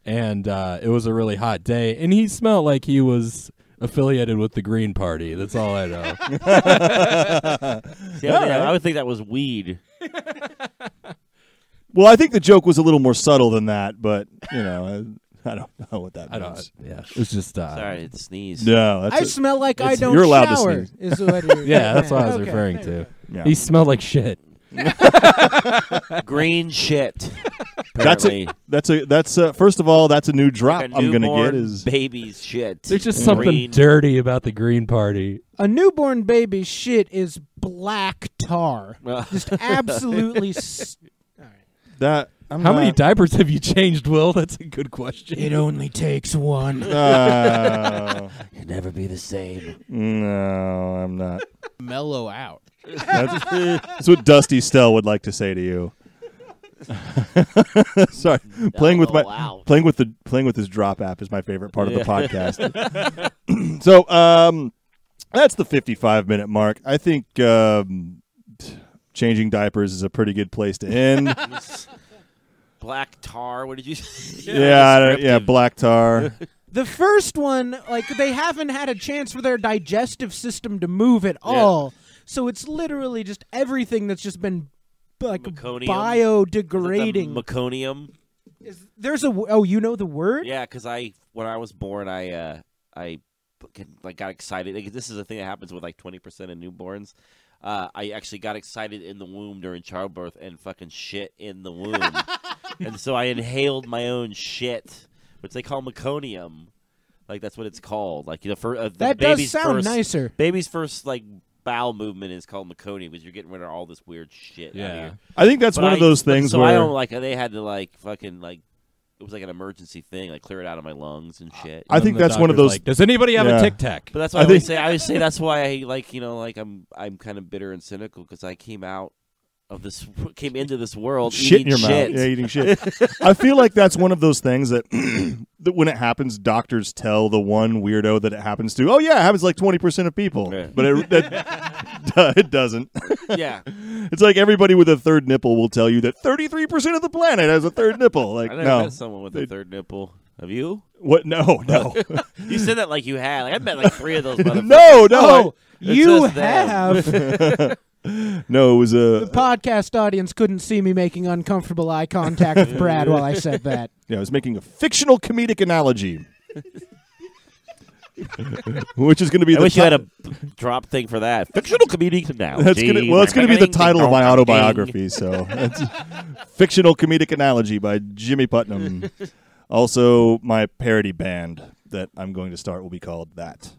and uh, it was a really hot day, and he smelled like he was affiliated with the Green Party. That's all I know. *laughs* *laughs* See, I, would- I would think that was weed. *laughs* Well, I think the joke was a little more subtle than that, but you know, I, I don't know what that I don't. means. Yeah, it's just. Uh, Sorry, it sneezed. No, that's I a- smell like I don't you're allowed to shower. sneeze. Is what you're Yeah, that's what I was Okay, referring to. yeah. He smelled like shit. *laughs* Green shit. That's a that's a that's a, first of all that's a new drop Like a I'm gonna get is baby's shit. There's just something Green. dirty about the Green Party. A newborn baby's shit is black tar. Well, Just absolutely. *laughs* S- that. I'm How many diapers have you changed, Will? That's a good question. It only takes one. *laughs* No, can never be the same. no, I'm not. Mellow out. That's, that's what Dusty Stell would like to say to you. *laughs* Sorry, playing with my wow. playing with the playing with this drop app is my favorite part of the podcast. *laughs* *clears throat* so, um, that's the 55 minute mark. I think um, changing diapers is a pretty good place to end. *laughs* Black tar. What did you? say? yeah, I don't- yeah, black tar. The first one, like they haven't had a chance for their digestive system to move at all. So it's literally just everything that's just been like Meconium? biodegrading. Meconium. Is, there's a oh, you know the word? Yeah, because I when I was born, I uh, I like got excited. Like, this is a thing that happens with like twenty percent of newborns. Uh, I actually got excited in the womb during childbirth and fucking shit in the womb, *laughs* and so I inhaled my own shit, which they call meconium. Like that's what it's called. Like the first, uh, the That does sound first, nicer. Baby's first like bowel movement is called meconium because you're getting rid of all this weird shit. out Yeah. here. I think that's But one I- of those things so where I don't like they had to like fucking like it was like an emergency thing, like clear it out of my lungs and shit. I think And the that's one of those. Like, Does anybody have Yeah. a Tic Tac? But that's why I, always think- say I always say that's why I like you know like I'm I'm kind of bitter and cynical because I came out of this *laughs* came into this world shit in your shit. mouth. Yeah, eating shit. *laughs* I feel like that's one of those things that, *clears throat* that when it happens, doctors tell the one weirdo that it happens to. Oh yeah, it happens like twenty percent of people, Yeah. but it, that, *laughs* it doesn't. yeah, It's like everybody with a third nipple will tell you that thirty three percent of the planet has a third nipple. Like I never no, met someone with They- a third nipple. Have you? what? No, no, You said that like you had. Like I met like three of those motherfuckers. no, no, Oh, you have. *laughs* no. It was uh, the a podcast audience couldn't see me making uncomfortable eye contact with Brad while I said that. *laughs* yeah. I was making a fictional comedic analogy. *laughs* Which is going to be I the wish you had a drop thing for that. Fictional comedic now. That's gonna well, it's gonna be the title of my autobiography. So, that's fictional comedic analogy by Jimmy Putnam. also, my parody band that I'm going to start will be called that.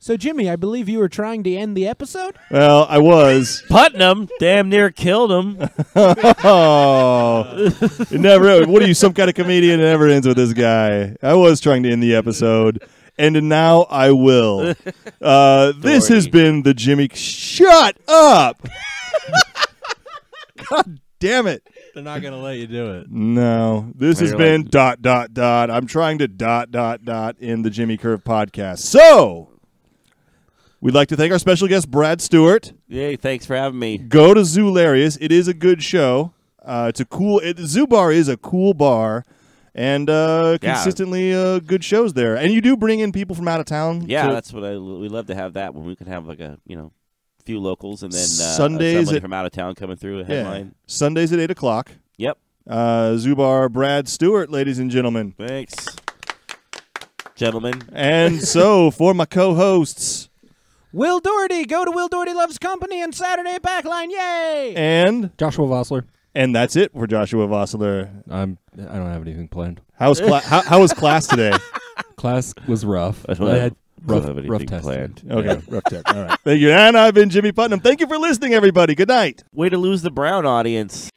So, Jimmy, I believe you were trying to end the episode. Well, I was. *laughs* Putnam damn near killed him. oh, it never. What are you, some kind of comedian? It never ends with this guy. I was trying to end the episode, and now I will. Uh, this has been the Jimmy. Shut up! *laughs* God damn it! They're not gonna let you do it. No, this has You're been like- dot dot dot. I'm trying to dot dot dot in the Jimmy Curve podcast. So, we'd like to thank our special guest Brad Stewart. Yay! Thanks for having me. Go to Zoolarius. It is a good show. Uh, it's a cool. It, Zoo Bar is a cool bar, and uh, Yeah. consistently uh, good shows there. And you do bring in people from out of town. Yeah, that's what I. We love to have that when we can have like a you know, few locals and then uh, Sundays at- from out of town coming through a yeah. headline. Sundays at eight o'clock. Yep. Uh, Zoo Bar Brad Stewart, ladies and gentlemen. Thanks, gentlemen. And so for my co-hosts Will Doherty, go to Will Doherty Loves Company and Saturday at Backline. Yay! and Joshua Vossler. and that's it for Joshua Vossler. I'm. I don't have anything planned. How's cla- how, how was class today? *laughs* Class was rough. I don't I have- had don't rough, have anything rough testing. planned. Okay, rough tech. All right. Thank you. And I've been Jimmy Putnam. Thank you for listening, everybody. Good night. Way to lose the Brown audience.